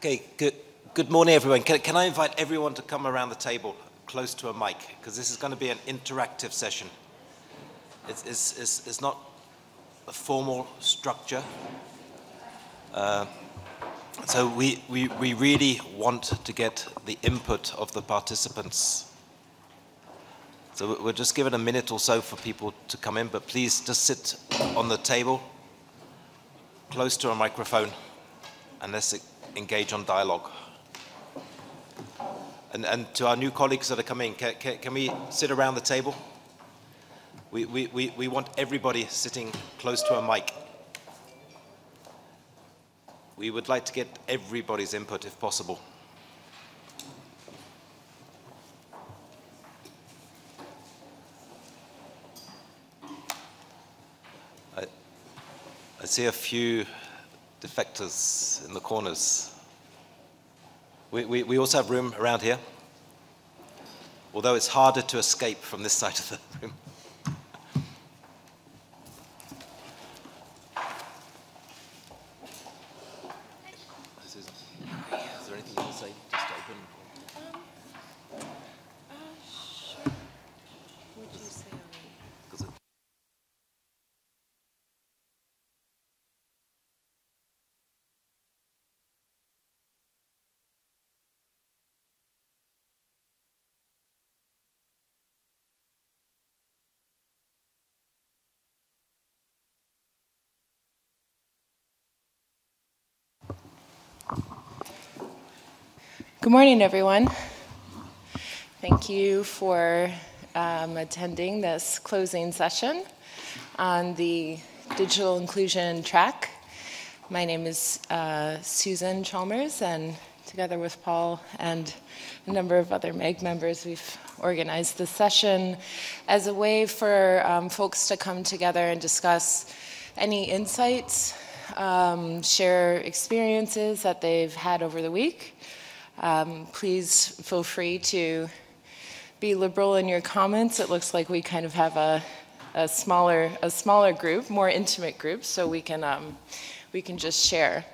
Okay, good, good morning, everyone. Can, can I invite everyone to come around the table close to a mic? Because this is going to be an interactive session. It's, it's, it's, it's not a formal structure. Uh, so we, we, we really want to get the input of the participants. So we're just give it a minute or so for people to come in, but please just sit on the table, close to a microphone, and let's engage on dialogue. And, and to our new colleagues that are coming, can, can, can we sit around the table? We, we, we, we want everybody sitting close to a mic. We would like to get everybody's input if possible. I, I see a few defectors in the corners. We, we, we also have room around here, although it's harder to escape from this side of the room. Susan, is there anything you want to say? Just to open. Because it- Good morning, everyone. Thank you for um, attending this closing session on the digital inclusion track. My name is uh, Susan Chalmers, and together with Paul and a number of other MAG members, we've organized this session as a way for um, folks to come together and discuss any insights, um, share experiences that they've had over the week. Um, please feel free to be liberal in your comments. It looks like we kind of have a, a smaller a smaller group, more intimate group, so we can um, we can just share.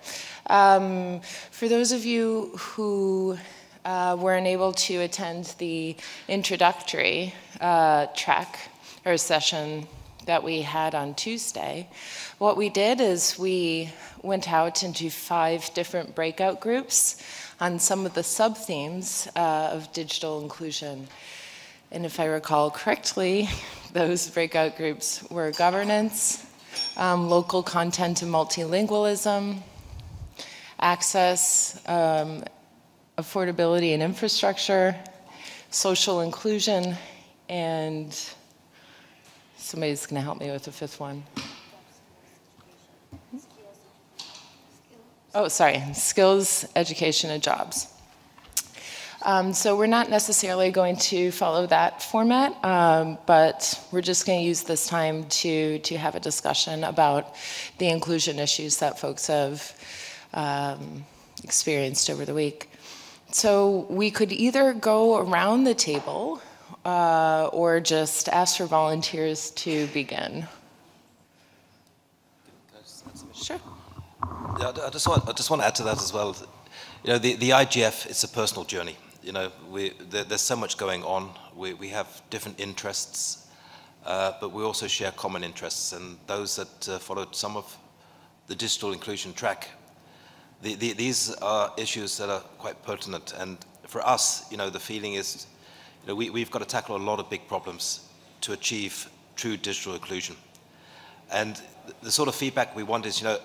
Um, for those of you who uh, were unable to attend the introductory uh, track or session that we had on Tuesday, what we did is we went out into five different breakout groups on some of the sub themes uh, of digital inclusion. And if I recall correctly, those breakout groups were governance, um, local content and multilingualism, access, um, affordability and infrastructure, social inclusion, and somebody's going to help me with the fifth one. Oh, sorry, skills, education, and jobs. Um, so we're not necessarily going to follow that format, um, but we're just going to use this time to to have a discussion about the inclusion issues that folks have um, experienced over the week. So we could either go around the table uh, or just ask for volunteers to begin. Sure. Yeah, I just want I just want to add to that as well. You know, the, the IGF is a personal journey. You know, we, there, there's so much going on. We, we have different interests, uh, but we also share common interests. And those that uh, followed some of the digital inclusion track, the, the, these are issues that are quite pertinent. And for us, you know, the feeling is, you know, we, we've got to tackle a lot of big problems to achieve true digital inclusion. And the sort of feedback we want is, you know,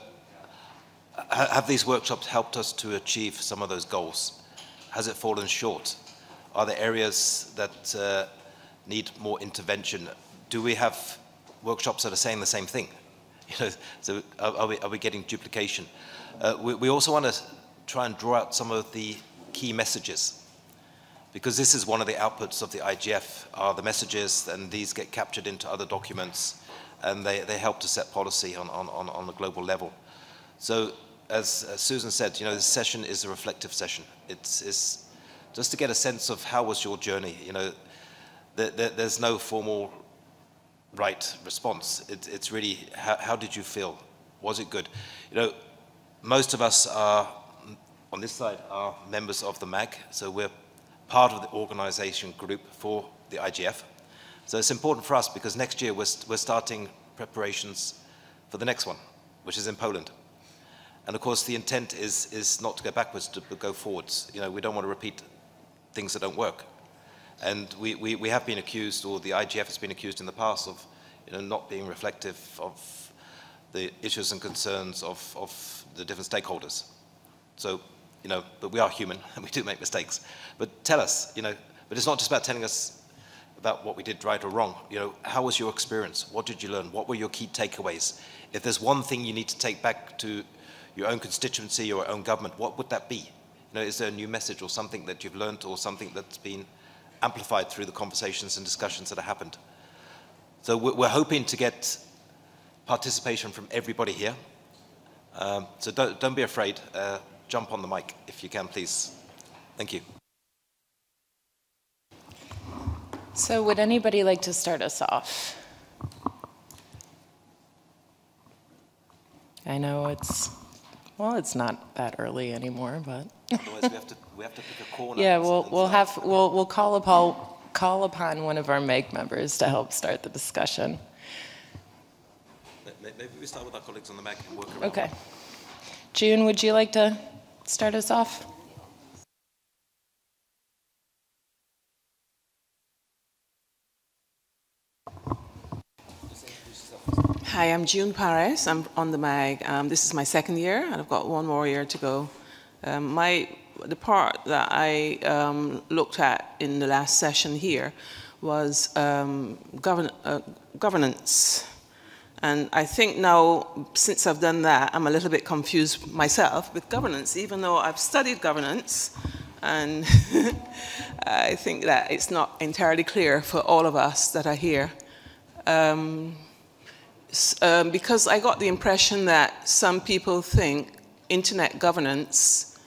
ha- have these workshops helped us to achieve some of those goals? Has it fallen short? Are there areas that uh, need more intervention? Do we have workshops that are saying the same thing? You know, so are, are, we, are we getting duplication? Uh, we, we also want to try and draw out some of the key messages because this is one of the outputs of the IGF are the messages and these get captured into other documents and they, they help to set policy on, on, on, on a global level. So as, Susan said, you know, this session is a reflective session. It's, it's just to get a sense of how was your journey. You know, there, there, there's no formal right response. It, it's really how, how did you feel? Was it good? You know, most of us are on this side are members of the MAG, so we're part of the organization group for the IGF. So it's important for us because next year we're, we're starting preparations for the next one, which is in Poland. And of course, the intent is, is not to go backwards, to go forwards. You know, we don't want to repeat things that don't work. And we, we, we have been accused, or the IGF has been accused in the past of you know, not being reflective of the issues and concerns of, of the different stakeholders. So, you know, but we are human and we do make mistakes. But tell us, you know, but it's not just about telling us about what we did right or wrong. You know, how was your experience? What did you learn? What were your key takeaways? If there's one thing you need to take back to your own constituency, or your own government, what would that be? You know, is there a new message or something that you've learned or something that's been amplified through the conversations and discussions that have happened? So we're hoping to get participation from everybody here. Um, so don't, don't, be afraid. Uh, jump on the mic if you can, please. Thank you. So would anybody like to start us off? I know it's well, it's not that early anymore, but. Otherwise, we have to we have to pick a corner. Yeah, we'll we'll have we'll we'll call upon call upon one of our MAG members to help start the discussion. Maybe we start with our colleagues on the MAG and work around. Okay. June, would you like to start us off? Hi, I'm June Parris. I'm on the MAG. Um, this is my second year, and I've got one more year to go. Um, my the part that I um, looked at in the last session here was um, govern uh, governance, and I think now since I've done that, I'm a little bit confused myself with governance, even though I've studied governance. And I think that it's not entirely clear for all of us that are here. Um, um, because I got the impression that some people think internet governance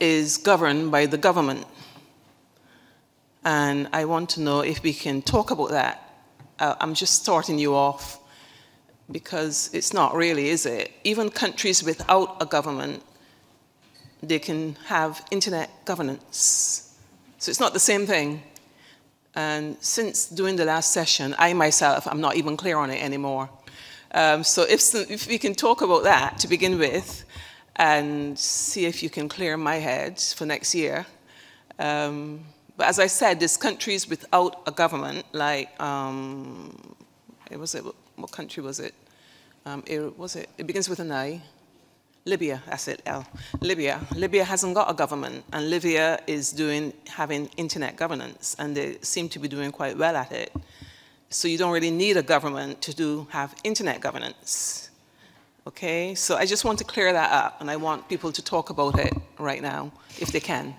is governed by the government. And I want to know if we can talk about that. Uh, I'm just starting you off because it's not really, is it? Even countries without a government, they can have internet governance. So it's not the same thing. And since doing the last session, I myself, I'm not even clear on it anymore. Um, so if, if we can talk about that to begin with and see if you can clear my head for next year. Um, but as I said, there's countries without a government, like, um, it was it, what country was it? Um, it? Was it? It begins with an A. Libya, that's it, L. Libya. Libya hasn't got a government, and Libya is doing having internet governance, and they seem to be doing quite well at it. So you don't really need a government to do have internet governance. Okay, so I just want to clear that up, and I want people to talk about it right now, if they can.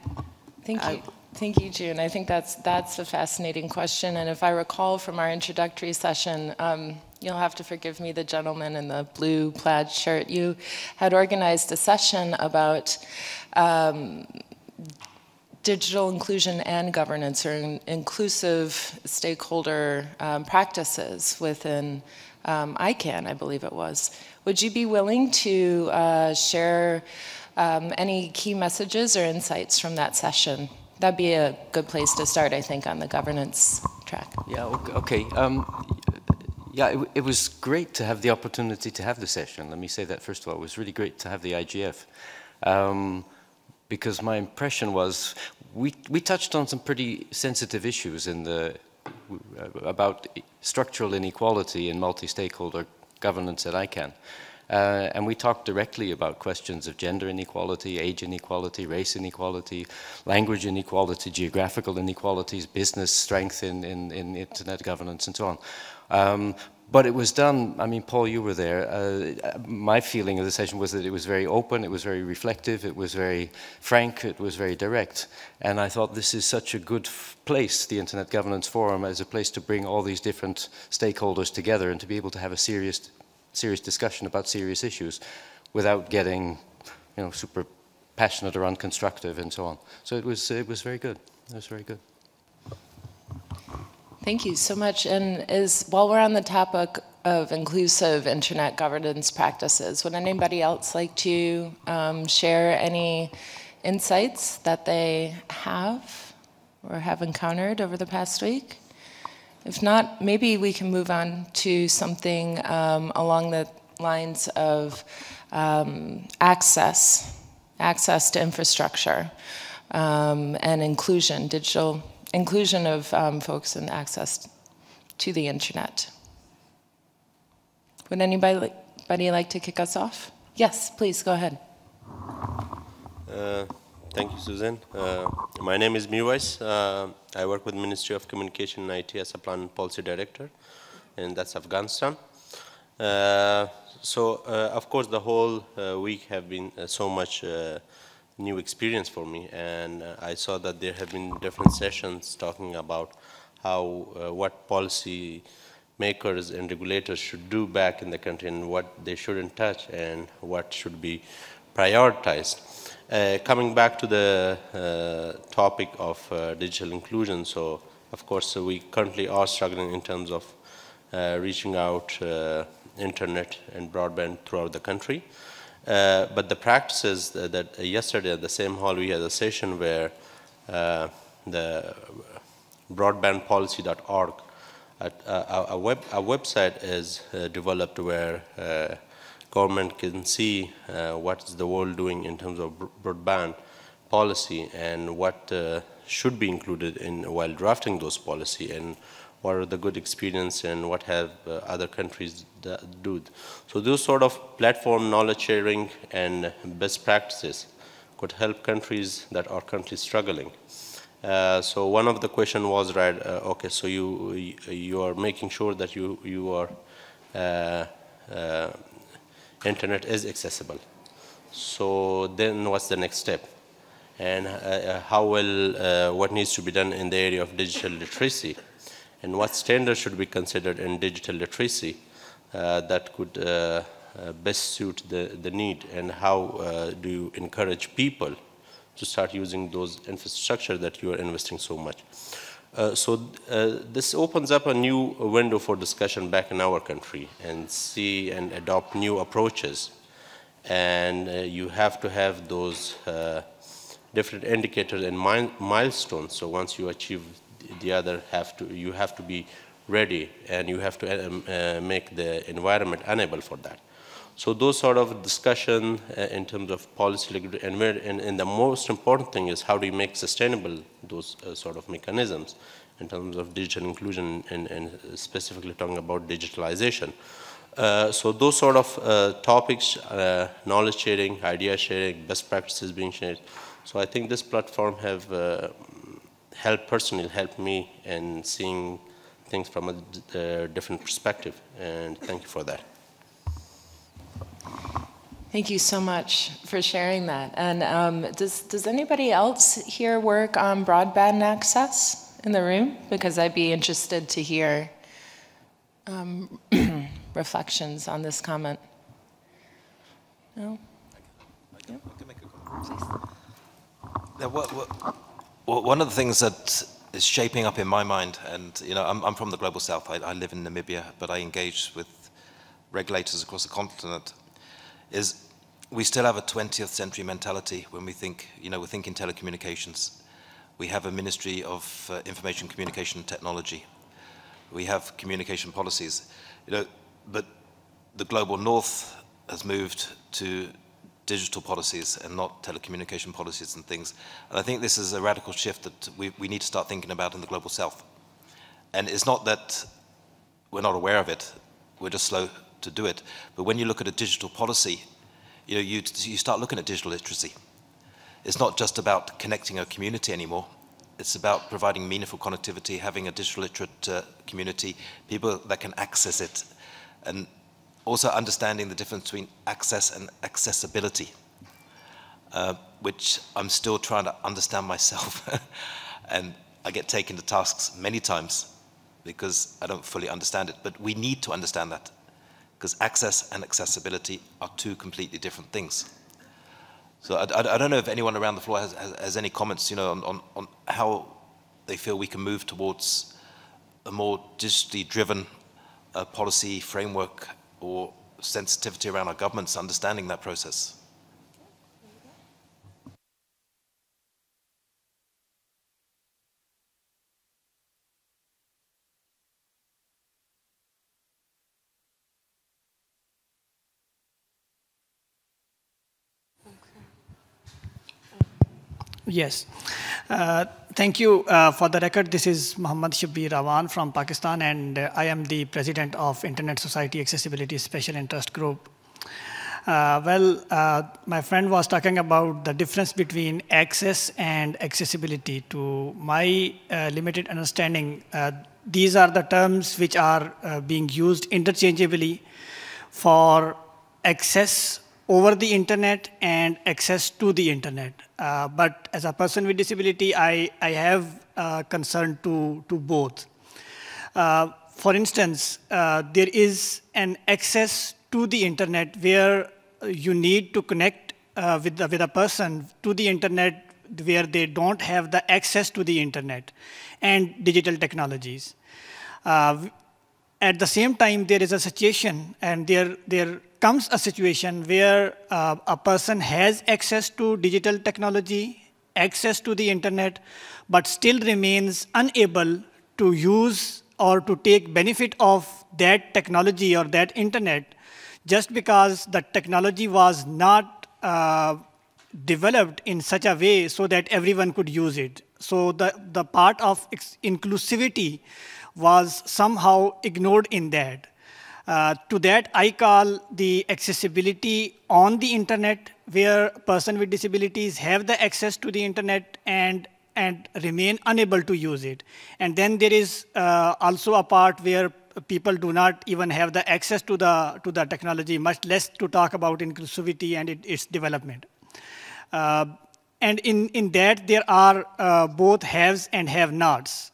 Thank you. I, Thank you, June. I think that's that's a fascinating question, and if I recall from our introductory session, um, you'll have to forgive me, the gentleman in the blue plaid shirt. You had organized a session about um, digital inclusion and governance or in inclusive stakeholder um, practices within um, ICANN, I believe it was. Would you be willing to uh, share um, any key messages or insights from that session? That'd be a good place to start, I think, on the governance track. Yeah, okay. Um, yeah, it, it, was great to have the opportunity to have the session. Let me say that first of all. It was really great to have the IGF. Um, because my impression was we, we touched on some pretty sensitive issues in the, about structural inequality in multi-stakeholder governance at ICANN. Uh, and we talked directly about questions of gender inequality, age inequality, race inequality, language inequality, geographical inequalities, business strength in, in, in internet governance, and so on. Um, but it was done, I mean, Paul, you were there. Uh, my feeling of the session was that it was very open, it was very reflective, it was very frank, it was very direct. And I thought this is such a good place, the Internet Governance Forum, as a place to bring all these different stakeholders together and to be able to have a serious, serious discussion about serious issues without getting, you know, super passionate or unconstructive and so on. So it was, it was very good. It was very good. Thank you so much. And as while we're on the topic of inclusive internet governance practices, would anybody else like to um, share any insights that they have or have encountered over the past week? If not, maybe we can move on to something um, along the lines of um, access, access to infrastructure um, and inclusion, digital inclusion of um, folks and access to the internet. Would anybody, anybody like to kick us off? Yes, please, go ahead. Uh, thank you, Susan. Uh, my name is Mirwais. Uh, I work with Ministry of Communication and IT as a Plan Policy Director, and that's Afghanistan. Uh, so, uh, of course, the whole uh, week have been so much new experience for me, and I saw that there have been different sessions talking about how what policy makers and regulators should do back in the country and what they shouldn't touch and what should be prioritized. Uh, coming back to the uh, topic of uh, digital inclusion, so of course we currently are struggling in terms of uh, reaching out uh, internet and broadband throughout the country. Uh, but the practices that, that yesterday at the same hall we had a session where the broadbandpolicy.org a, a, a, web, a website is uh, developed where uh, government can see uh, what is the world doing in terms of broadband policy and what uh, should be included in while drafting those policy and what are the good experience and what have uh, other countries So those sort of platform knowledge sharing and best practices could help countries that are currently struggling. Uh, so one of the question was right. Uh, okay, so you you are making sure that you you are uh, uh internet is accessible. So then, what's the next step? And uh, how will what needs to be done in the area of digital literacy, and what standards should be considered in digital literacy that could best suit the the need, and how do you encourage people? to start using those infrastructure that you are investing so much. Uh, so uh, this opens up a new window for discussion back in our country and see and adopt new approaches. And uh, you have to have those uh, different indicators and milestones. So once you achieve the other, have to you have to be ready and you have to um, uh, make the environment enable for that. So those sort of discussion uh, in terms of policy and, where, and, and, the most important thing is how do you make sustainable those uh, sort of mechanisms in terms of digital inclusion and, and specifically talking about digitalization. Uh, so those sort of uh, topics, uh, knowledge sharing, idea sharing, best practices being shared. So I think this platform have uh, helped personally, helped me in seeing things from a different perspective. And thank you for that. Thank you so much for sharing that. And um, does, does anybody else here work on broadband access in the room? Because I'd be interested to hear um, reflections on this comment. No? Yeah. Yeah, what, what, well, one of the things that is shaping up in my mind, and you know, I'm, I'm from the global south. I, I live in Namibia, but I engage with regulators across the continent is we still have a 20th century mentality when we think, you know, we think in telecommunications. We have a Ministry of uh, Information Communication and Technology. We have communication policies, you know, but the global north has moved to digital policies and not telecommunication policies and things. And I think this is a radical shift that we, we need to start thinking about in the global south. And it's not that we're not aware of it, we're just slow to do it. But when you look at a digital policy, you know, you, you start looking at digital literacy. It's not just about connecting a community anymore. It's about providing meaningful connectivity, having a digital literate uh, community, people that can access it, and also understanding the difference between access and accessibility, uh, which I'm still trying to understand myself. and I get taken to tasks many times because I don't fully understand it. But we need to understand that because access and accessibility are two completely different things. So I, I, I don't know if anyone around the floor has, has, has any comments, you know, on, on, on, how they feel we can move towards a more digitally driven uh, policy framework or sensitivity around our governments understanding that process. Yes. Uh, thank you. Uh, for the record, this is Muhammad Shabbir Rawan from Pakistan, and uh, I am the president of Internet Society Accessibility Special Interest Group. Uh, well, uh, my friend was talking about the difference between access and accessibility. To my uh, limited understanding, these are the terms which are being used interchangeably for access over the internet and access to the internet. Uh, but as a person with disability, I, I have uh, concern to, to both. Uh, for instance, uh, there is an access to the internet where you need to connect uh, with, the, with a person to the internet where they don't have the access to the internet and digital technologies. Uh, at the same time, there is a situation and there, there comes a situation where uh, a person has access to digital technology, access to the internet, but still remains unable to use or to take benefit of that technology or that internet just because the technology was not uh, developed in such a way so that everyone could use it. So the, the part of inclusivity was somehow ignored in that. Uh, to that, I call the accessibility on the internet, where person with disabilities have the access to the internet and and remain unable to use it. And then there is uh, also a part where people do not even have the access to the to the technology, much less to talk about inclusivity and it, its development. Uh, and in, in that, there are uh, both haves and have-nots.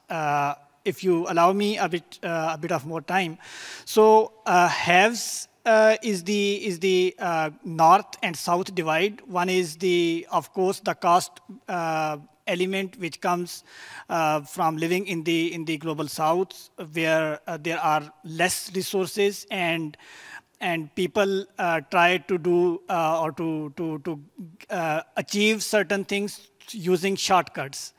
If you allow me a bit, uh, a bit of more time. So uh, haves uh, is the is the uh, north and south divide. One is the, of course, the cost uh, element which comes uh, from living in the in the global south, where there are less resources and and people try to do or to to to achieve certain things using shortcuts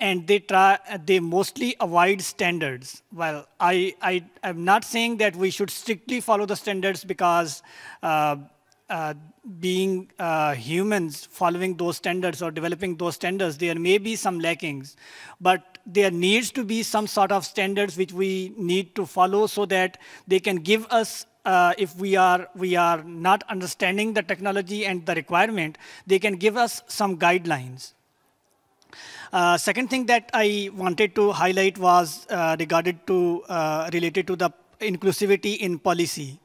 and they try they mostly avoid standards. Well i i am not saying that we should strictly follow the standards because uh, uh, being uh, humans following those standards or developing those standards there may be some lackings but there needs to be some sort of standards which we need to follow so that they can give us uh, if we are we are not understanding the technology and the requirement they can give us some guidelines uh, second thing that I wanted to highlight was uh, regarded to uh, related to the inclusivity in policy.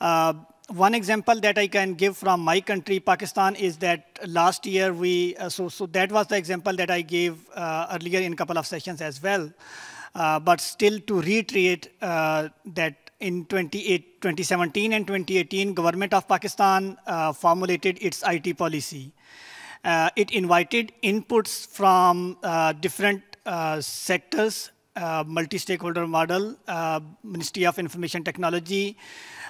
Uh, one example that I can give from my country, Pakistan, is that last year we, uh, so, so that was the example that I gave uh, earlier in a couple of sessions as well. but still to reiterate that in 2017 and 2018, government of Pakistan formulated its IT policy. Uh, it invited inputs from uh, different uh, sectors, multi-stakeholder model, Ministry of Information Technology,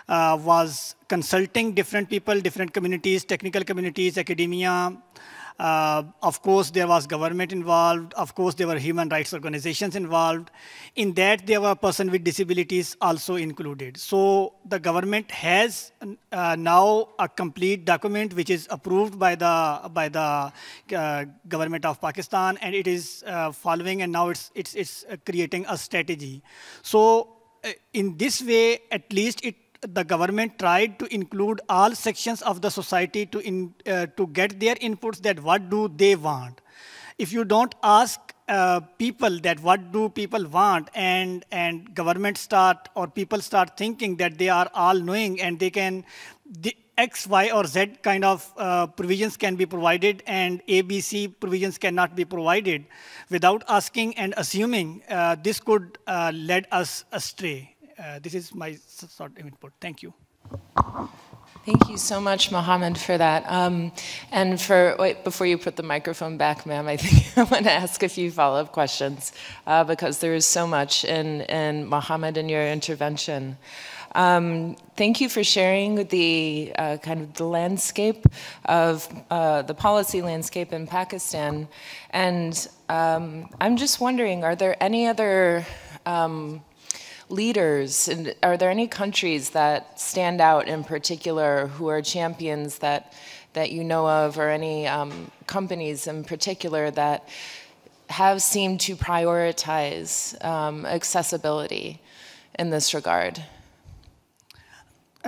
was consulting different people, different communities, technical communities, academia, uh, of course, there was government involved. Of course, there were human rights organizations involved. In that, there were persons with disabilities also included. So the government has uh, now a complete document which is approved by the by the uh, government of Pakistan, and it is uh, following, and now it's it's it's creating a strategy. So uh, in this way, at least it the government tried to include all sections of the society to, in, uh, to get their inputs that what do they want. If you don't ask uh, people that what do people want and, and government start or people start thinking that they are all knowing and they can, the X, Y, or Z kind of uh, provisions can be provided and ABC provisions cannot be provided without asking and assuming uh, this could uh, lead us astray uh, this is my sort of input. Thank you. Thank you so much, Mohammed, for that. Um, and for, wait, before you put the microphone back, ma'am, I think I want to ask a few follow-up questions uh, because there is so much in, in Mohammed and your intervention. Um, thank you for sharing the uh, kind of the landscape of uh, the policy landscape in Pakistan. And um, I'm just wondering, are there any other um, leaders? And are there any countries that stand out in particular who are champions that that you know of or any um, companies in particular that have seemed to prioritize um, accessibility in this regard?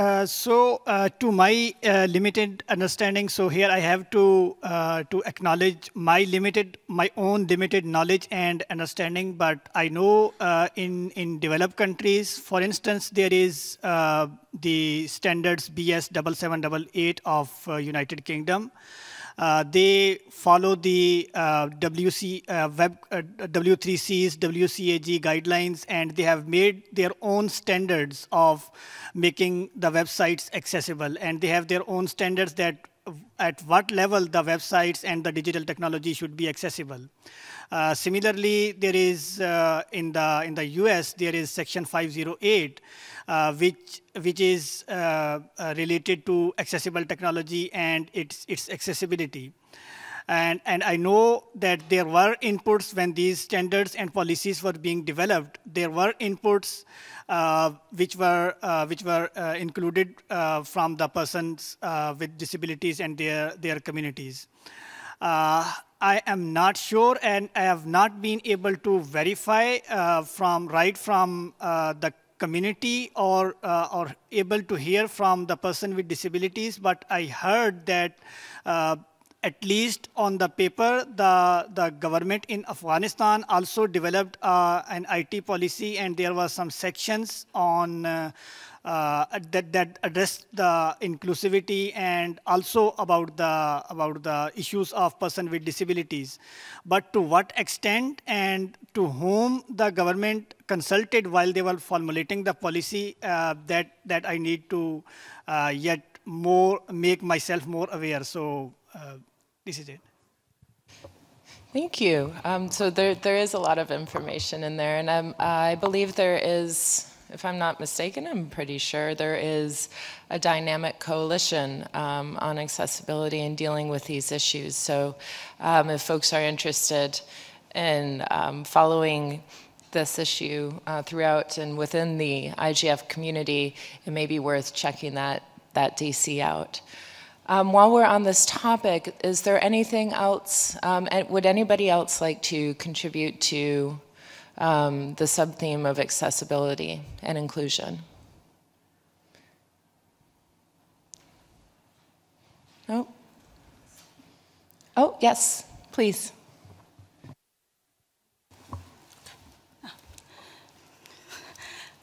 Uh, so, uh, to my uh, limited understanding, so here I have to uh, to acknowledge my limited, my own limited knowledge and understanding. But I know uh, in in developed countries, for instance, there is the standards BS double seven double eight of United Kingdom. Uh, they follow the uh, WC, uh, web, W3Cs, WCAG guidelines, and they have made their own standards of making the websites accessible. And they have their own standards that at what level the websites and the digital technology should be accessible. Uh, similarly, there is uh, in the in the U.S. there is Section 508, uh, which which is uh, uh, related to accessible technology and its its accessibility. And, and I know that there were inputs when these standards and policies were being developed. There were inputs uh, which were uh, which were uh, included uh, from the persons with disabilities and their their communities. I am not sure, and I have not been able to verify from right from the community or, uh, or able to hear from the person with disabilities, but I heard that uh, at least on the paper, the, the government in Afghanistan also developed uh, an IT policy and there were some sections on uh, uh, that, that address the inclusivity and also about the, about the issues of person with disabilities. But to what extent and to whom the government consulted while they were formulating the policy uh, that, that I need to uh, yet more make myself more aware. So uh, this is it. Thank you. Um, so there, there is a lot of information in there, and um, I believe there is if I'm not mistaken, I'm pretty sure there is a dynamic coalition um, on accessibility and dealing with these issues. So um, if folks are interested in um, following this issue uh, throughout and within the IGF community, it may be worth checking that, that DC out. Um, while we're on this topic, is there anything else, um, would anybody else like to contribute to um, the subtheme of accessibility and inclusion. Oh. Oh, yes, please.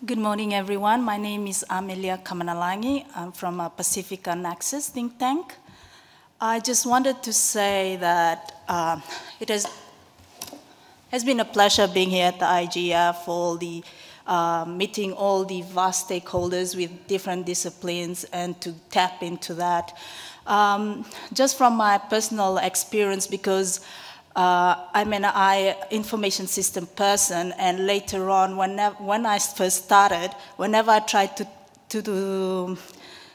Good morning, everyone. My name is Amelia Kamanalangi. I'm from a Pacifica Nexus think tank. I just wanted to say that uh, it has it's been a pleasure being here at the IGF all the uh, meeting all the vast stakeholders with different disciplines and to tap into that. Um, just from my personal experience, because uh, I'm an I information system person, and later on, whenever, when I first started, whenever I tried to, to do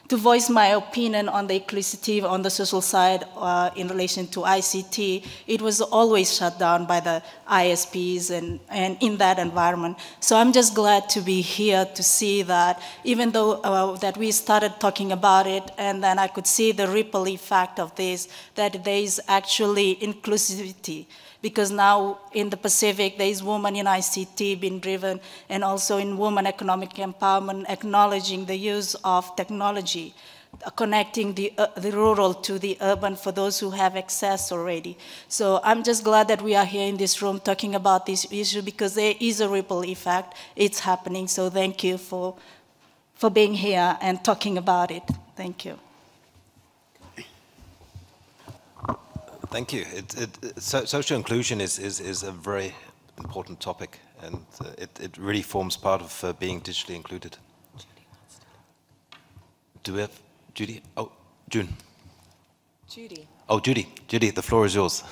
to voice my opinion on the inclusivity on the social side uh, in relation to ICT, it was always shut down by the ISPs and, and in that environment. So I'm just glad to be here to see that even though uh, that we started talking about it and then I could see the ripple effect of this, that there is actually inclusivity because now in the Pacific, there is women in ICT being driven, and also in women economic empowerment, acknowledging the use of technology, uh, connecting the, uh, the rural to the urban for those who have access already. So I'm just glad that we are here in this room talking about this issue because there is a ripple effect. It's happening. So thank you for, for being here and talking about it. Thank you. Thank you. It, it, so, social inclusion is, is, is a very important topic, and uh, it, it really forms part of uh, being digitally included. Do we have Judy? Oh, June. Judy. Oh, Judy. Judy, the floor is yours.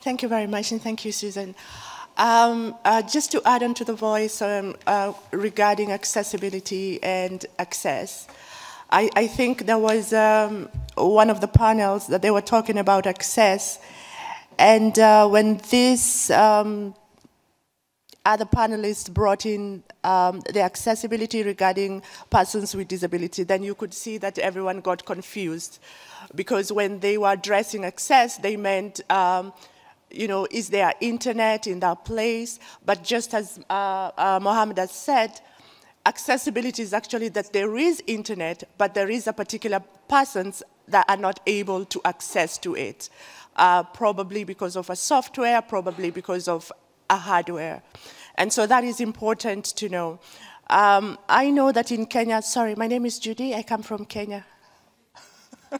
Thank you very much, and thank you, Susan. Um, uh, just to add on to the voice um, uh, regarding accessibility and access, I, I think there was um, one of the panels that they were talking about access. And uh, when this um, other panelists brought in um, the accessibility regarding persons with disability, then you could see that everyone got confused. Because when they were addressing access, they meant, um, you know, is there internet in that place? But just as uh, uh, Mohammed has said, accessibility is actually that there is internet, but there is a particular persons that are not able to access to it. Uh, probably because of a software, probably because of a hardware. And so that is important to know. Um, I know that in Kenya, sorry, my name is Judy, I come from Kenya.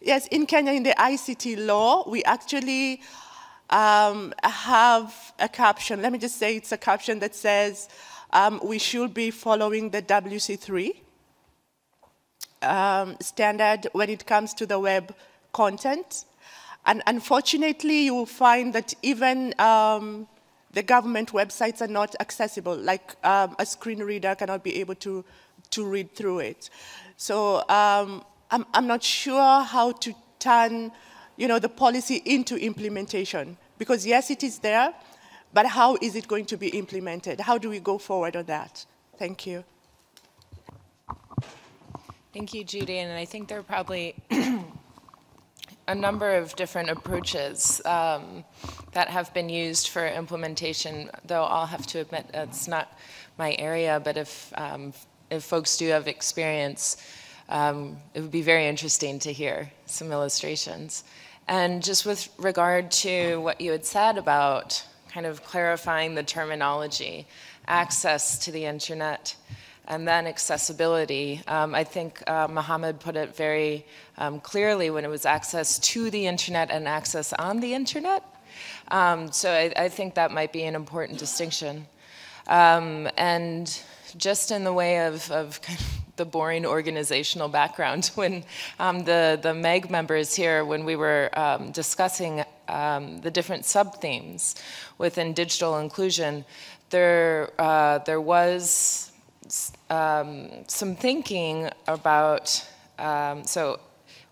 yes, in Kenya, in the ICT law, we actually um, have a caption. Let me just say it's a caption that says um, we should be following the WC3 um, standard when it comes to the web content. And unfortunately, you will find that even um, the government websites are not accessible, like um, a screen reader cannot be able to, to read through it. So um, I'm, I'm not sure how to turn you know, the policy into implementation. Because yes, it is there, but how is it going to be implemented? How do we go forward on that? Thank you. Thank you, Judy. And I think there are probably a number of different approaches um, that have been used for implementation, though I'll have to admit it's not my area, but if, um, if folks do have experience, um, it would be very interesting to hear some illustrations. And just with regard to what you had said about kind of clarifying the terminology, access to the internet, and then accessibility. Um, I think uh, Mohammed put it very um, clearly when it was access to the internet and access on the internet. Um, so I, I, think that might be an important distinction. Um, and just in the way of, of kind of the boring organizational background, when um, the, the MAG members here, when we were um, discussing the different sub-themes within digital inclusion, there, uh, there was um, some thinking about, um, so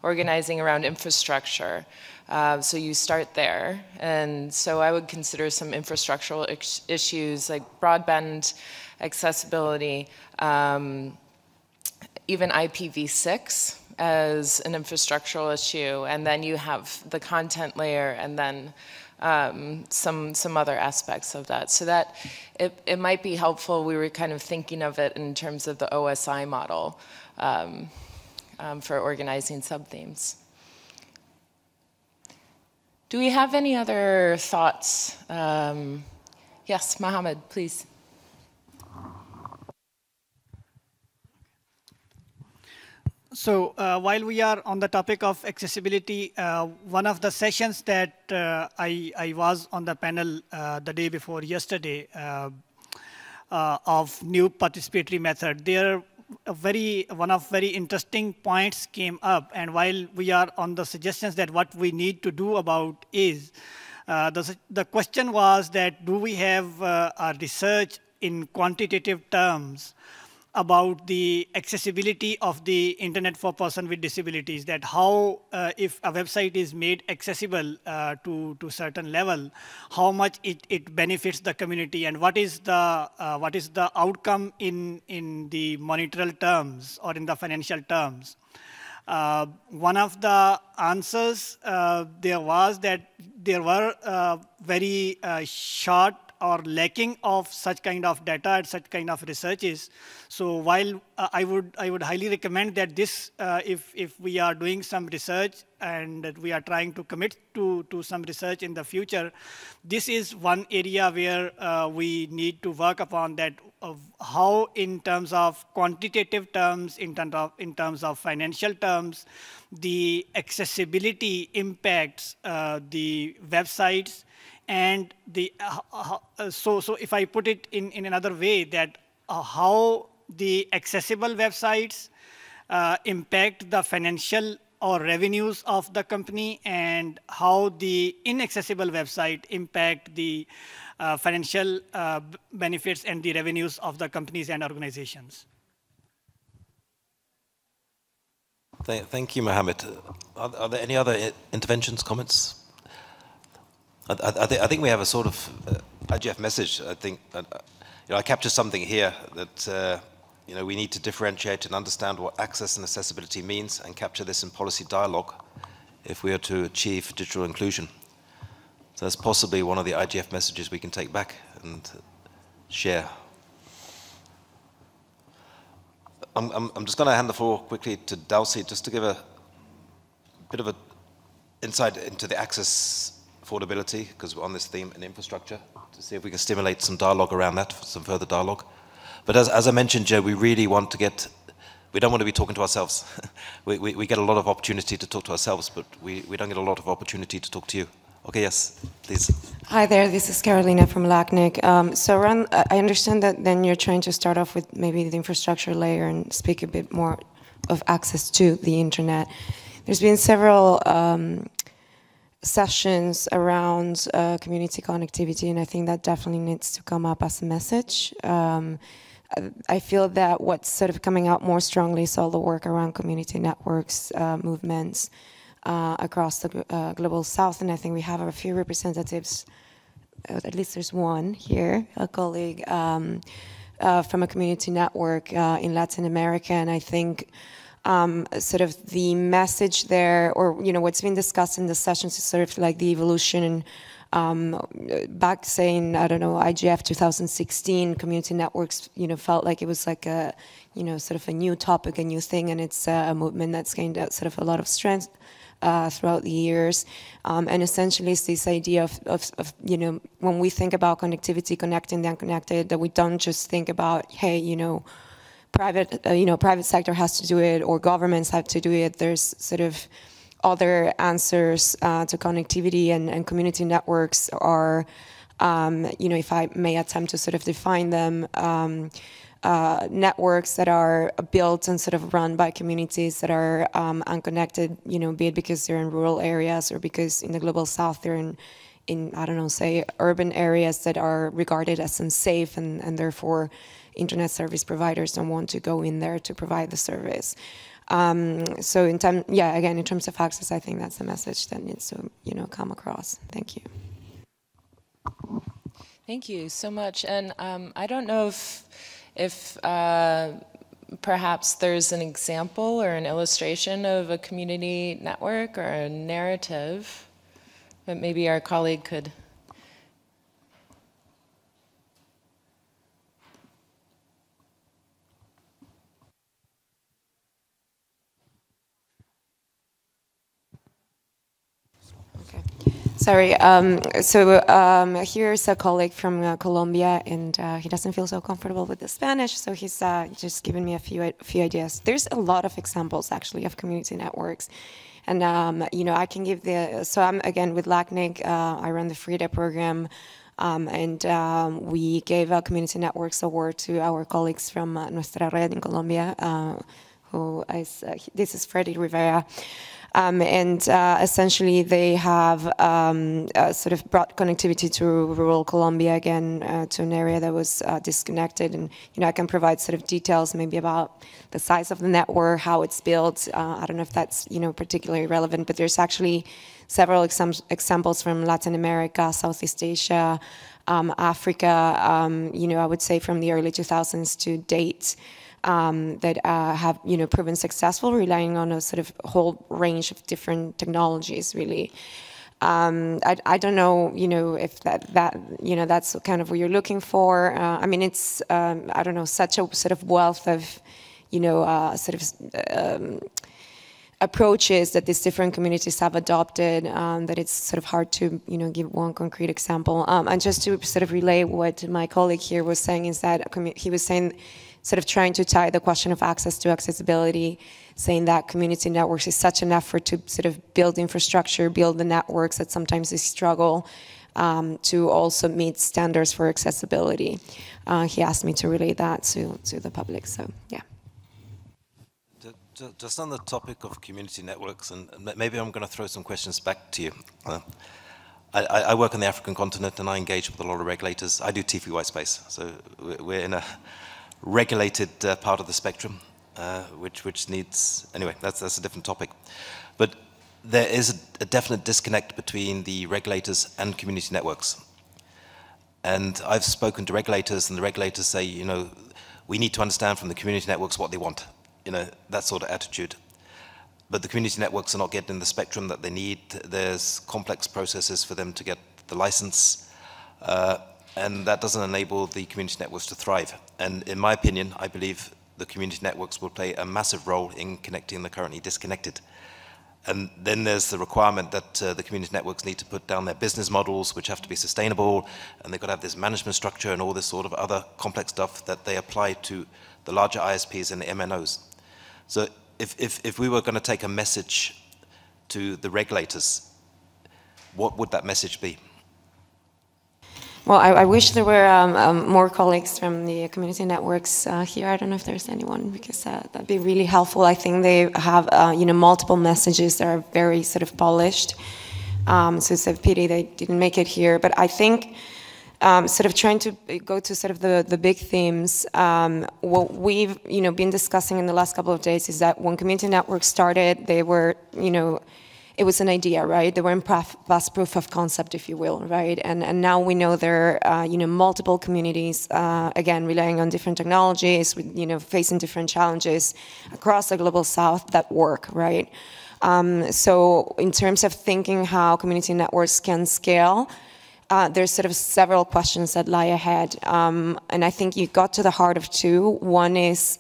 organizing around infrastructure. Uh, so you start there. And so I would consider some infrastructural issues like broadband accessibility, um, even IPv6 as an infrastructural issue. And then you have the content layer and then um, some some other aspects of that. So that it, it might be helpful. We were kind of thinking of it in terms of the OSI model um, um, for organizing subthemes. Do we have any other thoughts? Um, yes, Mohammed, please. So uh, while we are on the topic of accessibility, uh, one of the sessions that uh, I, I, was on the panel uh, the day before yesterday uh, uh, of new participatory method, there very one of very interesting points came up. And while we are on the suggestions that what we need to do about is, the, the question was that do we have a research in quantitative terms about the accessibility of the internet for person with disabilities, that how, uh, if a website is made accessible uh, to, to certain level, how much it, it benefits the community and what is the, uh, what is the outcome in, in the monetary terms or in the financial terms. Uh, one of the answers uh, there was that there were uh, very short or lacking of such kind of data and such kind of researches. So while uh, I would I would highly recommend that this, uh, if if we are doing some research and that we are trying to commit to to some research in the future, this is one area where uh, we need to work upon that of how in terms of quantitative terms, in terms of in terms of financial terms, the accessibility impacts uh, the websites and the, uh, uh, so, so if I put it in, in another way, that uh, how the accessible websites uh, impact the financial or revenues of the company and how the inaccessible website impact the uh, financial uh, benefits and the revenues of the companies and organizations. Thank you, Mohammed. Are, are there any other interventions, comments? I, th I, think we have a sort of uh, IGF message, I think, uh, you know, I capture something here that, uh, you know, we need to differentiate and understand what access and accessibility means and capture this in policy dialogue if we are to achieve digital inclusion. So that's possibly one of the IGF messages we can take back and share. I'm, I'm, I'm just going to hand the floor quickly to Dalsie just to give a bit of an insight into the access affordability, because we're on this theme and infrastructure, to see if we can stimulate some dialogue around that, some further dialogue. But as, as I mentioned, Joe, we really want to get, we don't want to be talking to ourselves. we, we, we, get a lot of opportunity to talk to ourselves, but we, we don't get a lot of opportunity to talk to you. Okay, yes, please. Hi there, this is Carolina from LACNIC. Um, so Ron, I understand that then you're trying to start off with maybe the infrastructure layer and speak a bit more of access to the internet. There's been several um, sessions around uh, community connectivity, and I think that definitely needs to come up as a message. Um, I feel that what's sort of coming out more strongly is all the work around community networks, uh, movements, uh, across the uh, global south, and I think we have a few representatives, uh, at least there's one here, a colleague um, uh, from a community network in Latin America, and I think um, sort of the message there, or you know, what's been discussed in the sessions is sort of like the evolution um, back saying, I don't know, IGF 2016, community networks, you know, felt like it was like a, you know, sort of a new topic, a new thing, and it's a movement that's gained sort of a lot of strength uh, throughout the years. Um, and essentially, it's this idea of, of, of, you know, when we think about connectivity, connecting the unconnected, that we don't just think about, hey, you know, private, uh, you know, private sector has to do it or governments have to do it. There's sort of other answers uh, to connectivity and, and, community networks are, um, you know, if I may attempt to sort of define them, um, uh, networks that are built and sort of run by communities that are um, unconnected, you know, be it because they're in rural areas or because in the global south they're in, in I don't know, say urban areas that are regarded as unsafe and, and therefore internet service providers don't want to go in there to provide the service. Um, so in term, yeah, again, in terms of access, I think that's the message that needs to, you know, come across. Thank you. Thank you so much. And um, I don't know if if uh, perhaps there's an example or an illustration of a community network or a narrative that maybe our colleague could Sorry. Um, so um, here's a colleague from uh, Colombia, and uh, he doesn't feel so comfortable with the Spanish, so he's uh, just given me a few a few ideas. There's a lot of examples actually of community networks, and um, you know I can give the. So I'm again with LACNIC. Uh, I run the FRIDA program. Um, and um, we gave a community networks award to our colleagues from uh, Nuestra Red in Colombia, uh, who is, this is Freddy Rivera. Um, and uh, essentially, they have um, uh, sort of brought connectivity to rural Colombia again uh, to an area that was uh, disconnected. And you know, I can provide sort of details maybe about the size of the network, how it's built. Uh, I don't know if that's you know particularly relevant, but there's actually several exam examples from Latin America, Southeast Asia. Um, Africa, um, you know, I would say from the early 2000s to date, um, that uh, have you know proven successful, relying on a sort of whole range of different technologies, really. Um, I, I, don't know, you know, if that, that, you know, that's kind of what you're looking for. Uh, I mean, it's, um, I don't know, such a sort of wealth of, you know, uh, sort of um, approaches that these different communities have adopted um, that it's sort of hard to, you know, give one concrete example. Um, and just to sort of relay what my colleague here was saying is that he was saying sort of trying to tie the question of access to accessibility, saying that community networks is such an effort to sort of build infrastructure, build the networks that sometimes they struggle um, to also meet standards for accessibility. Uh, he asked me to relay that to, to the public, so yeah. Just on the topic of community networks, and maybe I'm going to throw some questions back to you. Uh, I, I, work on the African continent and I engage with a lot of regulators. I do TV white space, so we're in a regulated uh, part of the spectrum, uh, which, which needs, anyway, that's, that's a different topic. But there is a, a definite disconnect between the regulators and community networks. And I've spoken to regulators, and the regulators say, you know, we need to understand from the community networks what they want, you know, that sort of attitude. But the community networks are not getting the spectrum that they need. There's complex processes for them to get the license, uh, and that doesn't enable the community networks to thrive. And in my opinion, I believe the community networks will play a massive role in connecting the currently disconnected. And then there's the requirement that uh, the community networks need to put down their business models, which have to be sustainable, and they've got to have this management structure and all this sort of other complex stuff that they apply to the larger ISPs and the MNOs. So if, if, if we were going to take a message to the regulators, what would that message be? Well, I, I wish there were um, um, more colleagues from the community networks uh, here. I don't know if there's anyone because uh, that'd be really helpful. I think they have, uh, you know, multiple messages that are very sort of polished. Um, so it's a pity they didn't make it here. But I think um, sort of trying to go to sort of the, the big themes, um, what we've, you know, been discussing in the last couple of days is that when community networks started, they were, you know, it was an idea, right? They were in fast proof of concept, if you will, right? And and now we know there are, uh, you know, multiple communities, uh, again, relying on different technologies, with, you know, facing different challenges across the global south that work, right? Um, so in terms of thinking how community networks can scale, uh, there's sort of several questions that lie ahead. Um, and I think you got to the heart of two. One is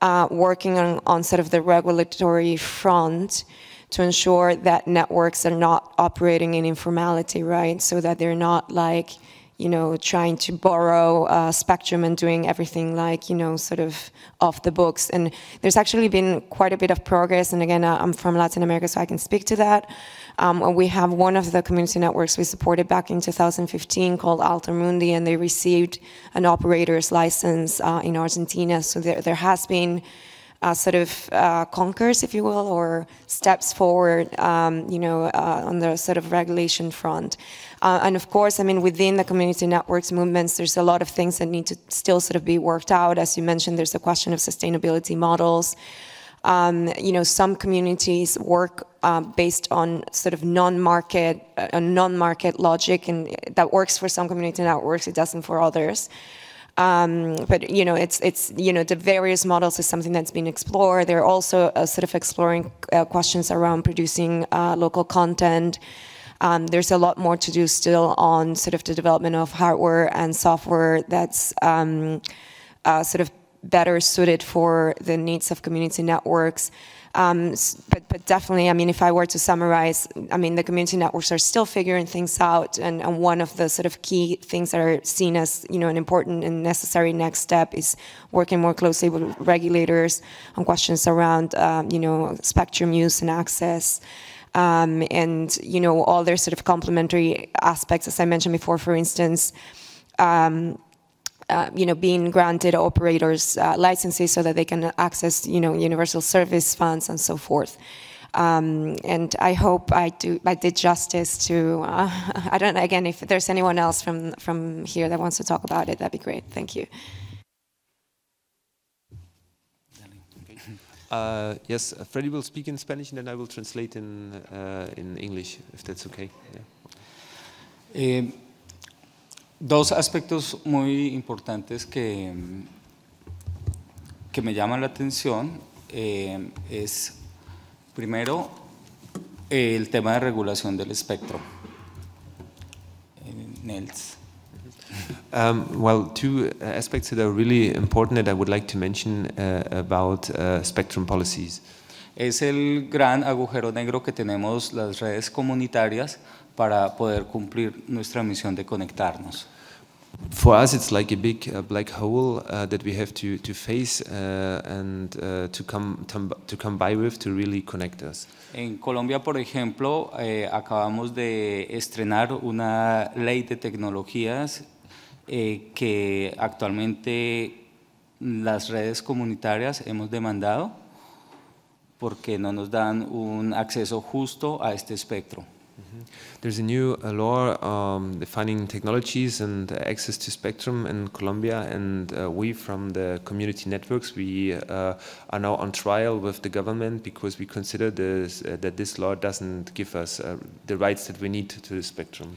uh, working on, on sort of the regulatory front to ensure that networks are not operating in informality, right? So that they're not like, you know, trying to borrow spectrum and doing everything like, you know, sort of off the books. And there's actually been quite a bit of progress. And again, uh, I'm from Latin America, so I can speak to that. Um, we have one of the community networks we supported back in 2015 called Altermundi, and they received an operator's license uh, in Argentina. So there, there has been uh, sort of uh, conquers, if you will, or steps forward, um, you know, uh, on the sort of regulation front. Uh, and of course, I mean, within the community networks movements, there's a lot of things that need to still sort of be worked out. As you mentioned, there's a question of sustainability models. Um, you know, some communities work uh, based on sort of non-market, uh, non-market logic, and that works for some community networks. It doesn't for others. Um, but you know, it's it's you know the various models is something that's been explored. They're also uh, sort of exploring uh, questions around producing uh, local content. Um, there's a lot more to do still on sort of the development of hardware and software that's um, uh, sort of better suited for the needs of community networks. Um, but, but, definitely, I mean, if I were to summarize, I mean, the community networks are still figuring things out, and, and, one of the sort of key things that are seen as, you know, an important and necessary next step is working more closely with regulators on questions around, um, you know, spectrum use and access. Um, and you know all their sort of complementary aspects, as I mentioned before. For instance, um, uh, you know, being granted operators uh, licenses so that they can access, you know, universal service funds and so forth. Um, and I hope I do I did justice to. Uh, I don't know again if there's anyone else from from here that wants to talk about it. That'd be great. Thank you. Uh, yes, Freddy will speak in Spanish and then I will translate in uh, in English if that's okay. Yeah. Eh, dos aspectos muy importantes que, que me llaman la atención eh, es, primero, el tema de regulación del espectro. Nels. Um, well, two aspects that are really important that I would like to mention uh, about uh, spectrum policies. Es el gran agujero negro que tenemos las redes comunitarias para poder cumplir nuestra misión de conectarnos. For us, it's like a big uh, black hole uh, that we have to, to face uh, and uh, to, come, to come by with to really connect us. En Colombia, por ejemplo, eh, acabamos de estrenar una ley de tecnologías eh, que actualmente las redes comunitarias hemos demandado porque no nos dan un acceso justo a este espectro. There's a new law um, defining technologies and access to spectrum in Colombia, and uh, we from the community networks we uh, are now on trial with the government because we consider this, uh, that this law doesn't give us uh, the rights that we need to the spectrum.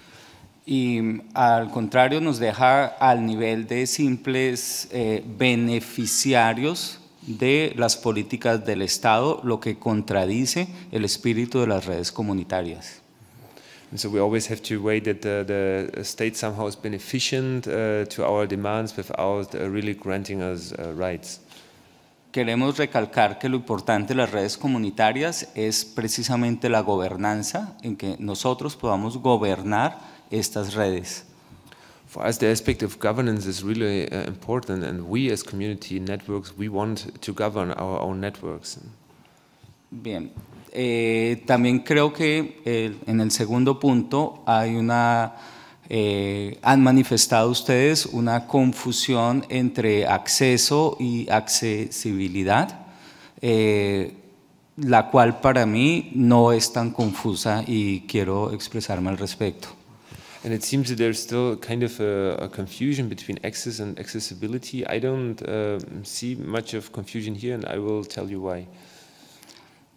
y al contrario nos deja al nivel de simples eh, beneficiarios de las políticas del Estado, lo que contradice el espíritu de las redes comunitarias. And so we always have to wait that the, the state somehow is beneficent uh, to our demands without uh, really granting us uh, rights. Queremos recalcar que lo importante de las redes comunitarias es precisamente la gobernanza, en que nosotros podamos gobernar estas redes. For us, the aspect of governance is really uh, important, and we as community networks, we want to govern our own networks. Bien, eh, también creo que eh, en el segundo punto hay una, eh, han manifestado ustedes una confusión entre acceso y accesibilidad, eh, la cual para mí no es tan confusa y quiero expresarme al respecto. And it seems that there's still kind of a, a confusion between access and accessibility. I don't uh, see much of confusion here, and I will tell you why.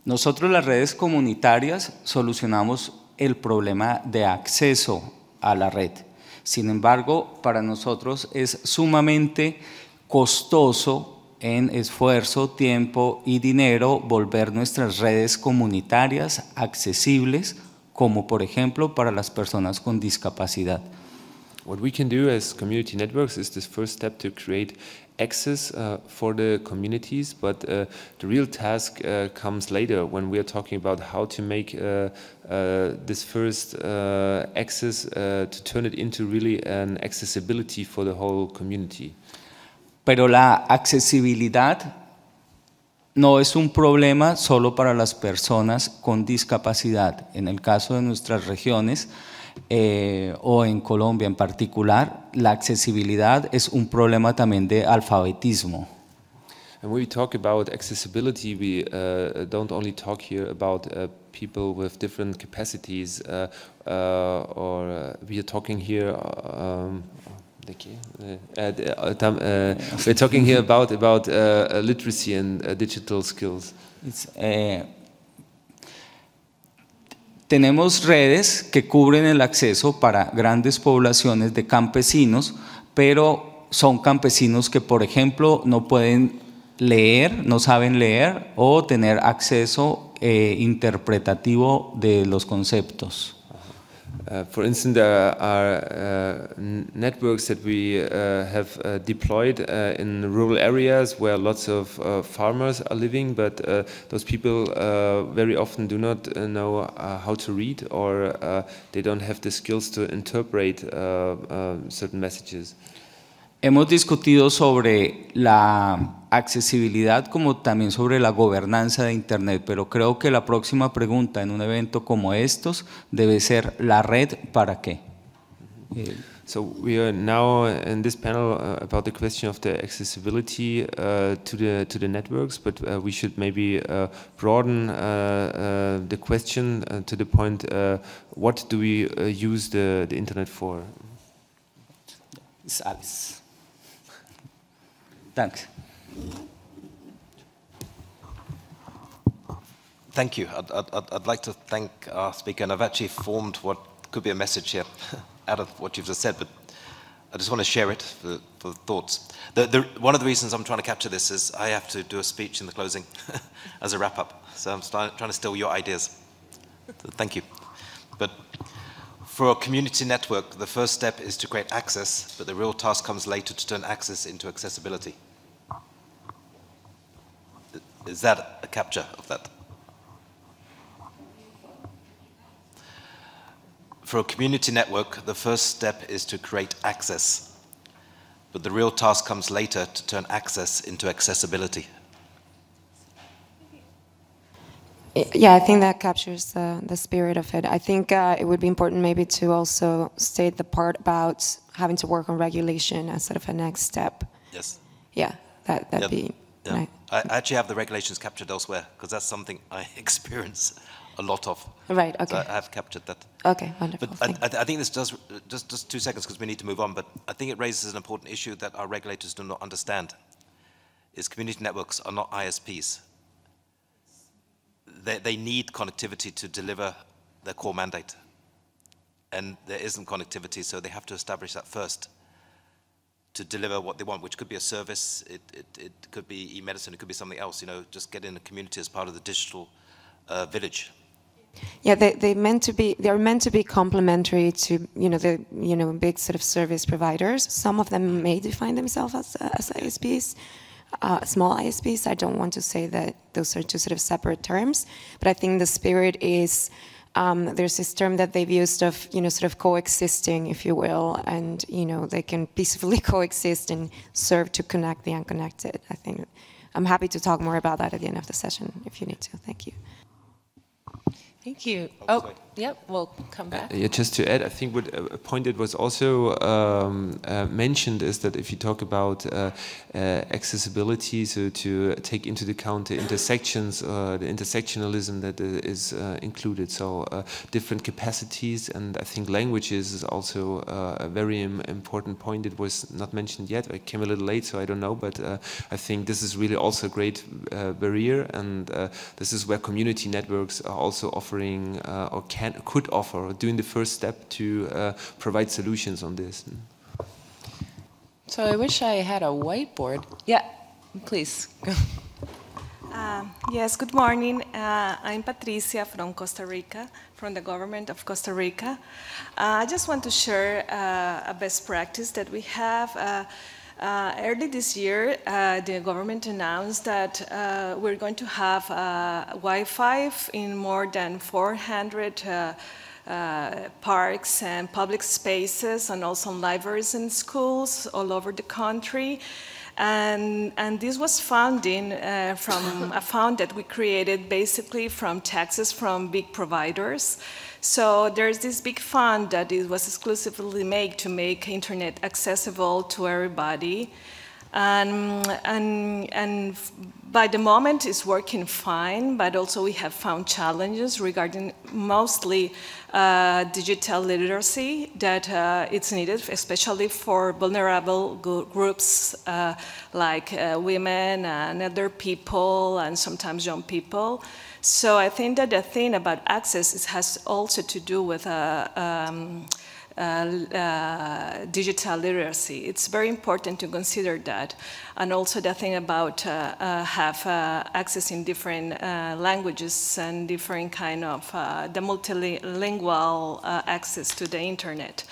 Nosotros las redes comunitarias solucionamos el problema de acceso a la red. Sin embargo, para nosotros es sumamente costoso en esfuerzo, tiempo y dinero volver nuestras redes comunitarias accesibles, como por ejemplo para las personas con discapacidad. What we can do as community networks is this first step to create access uh, for the communities, but uh, the real task uh, comes later when we are talking about how to make uh, uh, this first uh, access to turn it into really an accessibility for the whole community. Pero la accesibilidad no es un problema solo para las personas con discapacidad. En el caso de nuestras regiones, eh, o en Colombia en particular, la accesibilidad es un problema también de alfabetismo. And when we talk about accessibility, we uh, don't only talk here about uh, people with different capacities, uh, uh or uh, we are talking here. Um, we're talking here about about literacy and digital skills. Eh, tenemos redes que cubren el acceso para grandes poblaciones de campesinos, pero son campesinos que, por ejemplo, no pueden leer, no saben leer o tener acceso eh, interpretativo de los conceptos. Uh, for instance, there are uh, networks that we uh, have uh, deployed uh, in rural areas where lots of uh, farmers are living, but those people very often do not know how to read or they don't have the skills to interpret certain messages. Hemos discutido sobre la accesibilidad como también sobre la gobernanza de Internet, pero creo que la próxima pregunta en un evento como estos debe ser la red para qué. So we are now in this panel uh, about the question of the accessibility uh, to the to the networks, but uh, we should maybe uh, broaden uh, uh, the question to the point: what do we use the the internet for? It's Alice. Thanks. Thank you. I'd, I'd, I'd, like to thank our speaker, and I've actually formed what could be a message here out of what you've just said, but I just want to share it for, for thoughts. The, the, one of the reasons I'm trying to capture this is I have to do a speech in the closing as a wrap up, so I'm trying to steal your ideas. So thank you. But for a community network, the first step is to create access, but the real task comes later to turn access into accessibility. Is that a capture of that? For a community network, the first step is to create access, but the real task comes later to turn access into accessibility. Yeah, I think that captures the, the spirit of it. I think uh, it would be important maybe to also state the part about having to work on regulation as sort of a next step. Yes. Yeah, that, that'd be yeah. I actually have the regulations captured elsewhere because that's something I experience a lot of. Right. Okay. So I have captured that. Okay. Wonderful. But I, I, think this does just just two seconds because we need to move on. But I think it raises an important issue that our regulators do not understand. Is community networks are not ISPs. They, they need connectivity to deliver their core mandate. and there isn't connectivity, so they have to establish that first to deliver what they want, which could be a service, it, it, it could be e-medicine, it could be something else, you know, just get in the community as part of the digital uh, village. Yeah, they they meant to be they're meant to be complementary to you know the you know big sort of service providers. Some of them may define themselves as as ISPs, uh, small ISPs. I don't want to say that those are two sort of separate terms, but I think the spirit is um, there's this term that they've used of, you know, sort of coexisting, if you will, and, you know, they can peacefully coexist and serve to connect the unconnected. I think I'm happy to talk more about that at the end of the session if you need to. Thank you. Thank you. Oh, yep, we'll come back. Uh, yeah, just to add, I think what uh, a point that was also um, uh, mentioned is that if you talk about uh, uh accessibility, so to take into account the intersections, uh, the intersectionalism that is included, so different capacities, and I think languages is also a very Im important point. that was not mentioned yet. I came a little late, so I don't know, but I think this is really also a great barrier, and this is where community networks are also offering offering uh, or can could offer or doing the first step to uh, provide solutions on this. So I wish I had a whiteboard. Yeah, please. Uh, yes, good morning. Uh, I'm Patricia from Costa Rica, from the government of Costa Rica. Uh, I just want to share uh, a best practice that we have. Uh, early this year, uh, the government announced that uh, we're going to have uh, Wi-Fi in more than 400 uh, uh, parks and public spaces and also libraries and schools all over the country. And, and this was funding from a fund that we created basically from taxes from big providers. So there's this big fund that it was exclusively made to make internet accessible to everybody. And, and, and by the moment it's working fine, but also we have found challenges regarding mostly uh, digital literacy that uh, it's needed, especially for vulnerable groups uh, like uh, women and other people and sometimes young people. So I think that the thing about access has also to do with uh, um, uh, uh, digital literacy. It's very important to consider that. And also the thing about uh, uh have uh, access in different languages and different kind of the multilingual access to the internet.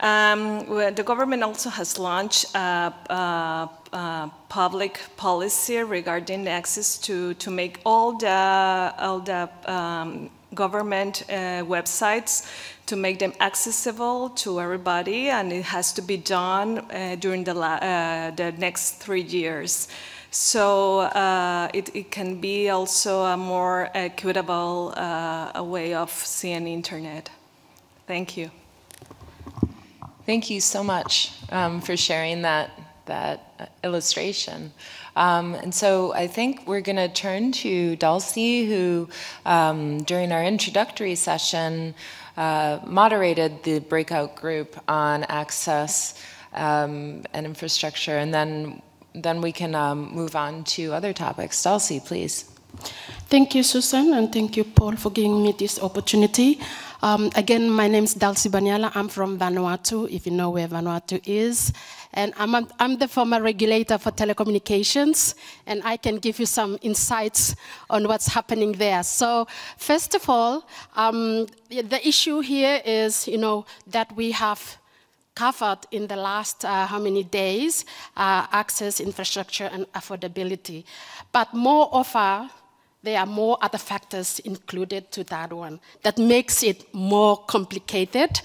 Um, the government also has launched a, a, a, public policy regarding access to, to make all the, all the um, government uh, websites to make them accessible to everybody, and it has to be done uh, during the, uh, the next three years. So uh, it, it, can be also a more equitable uh, way of seeing internet. Thank you. Thank you so much um, for sharing that, that illustration. Um, and so I think we're going to turn to Dalsie, who um, during our introductory session uh, moderated the breakout group on access um, and infrastructure, and then then we can um, move on to other topics. Dalsie, please. Thank you, Susan, and thank you, Paul, for giving me this opportunity. Um, again, my name is Dalsie Baniala. I'm from Vanuatu, if you know where Vanuatu is. And I'm, a, I'm the former regulator for telecommunications, and I can give you some insights on what's happening there. So, first of all, um, the issue here is, you know, that we have covered in the last uh, how many days uh, access, infrastructure, and affordability. But more moreover, there are more other factors included to that one that makes it more complicated.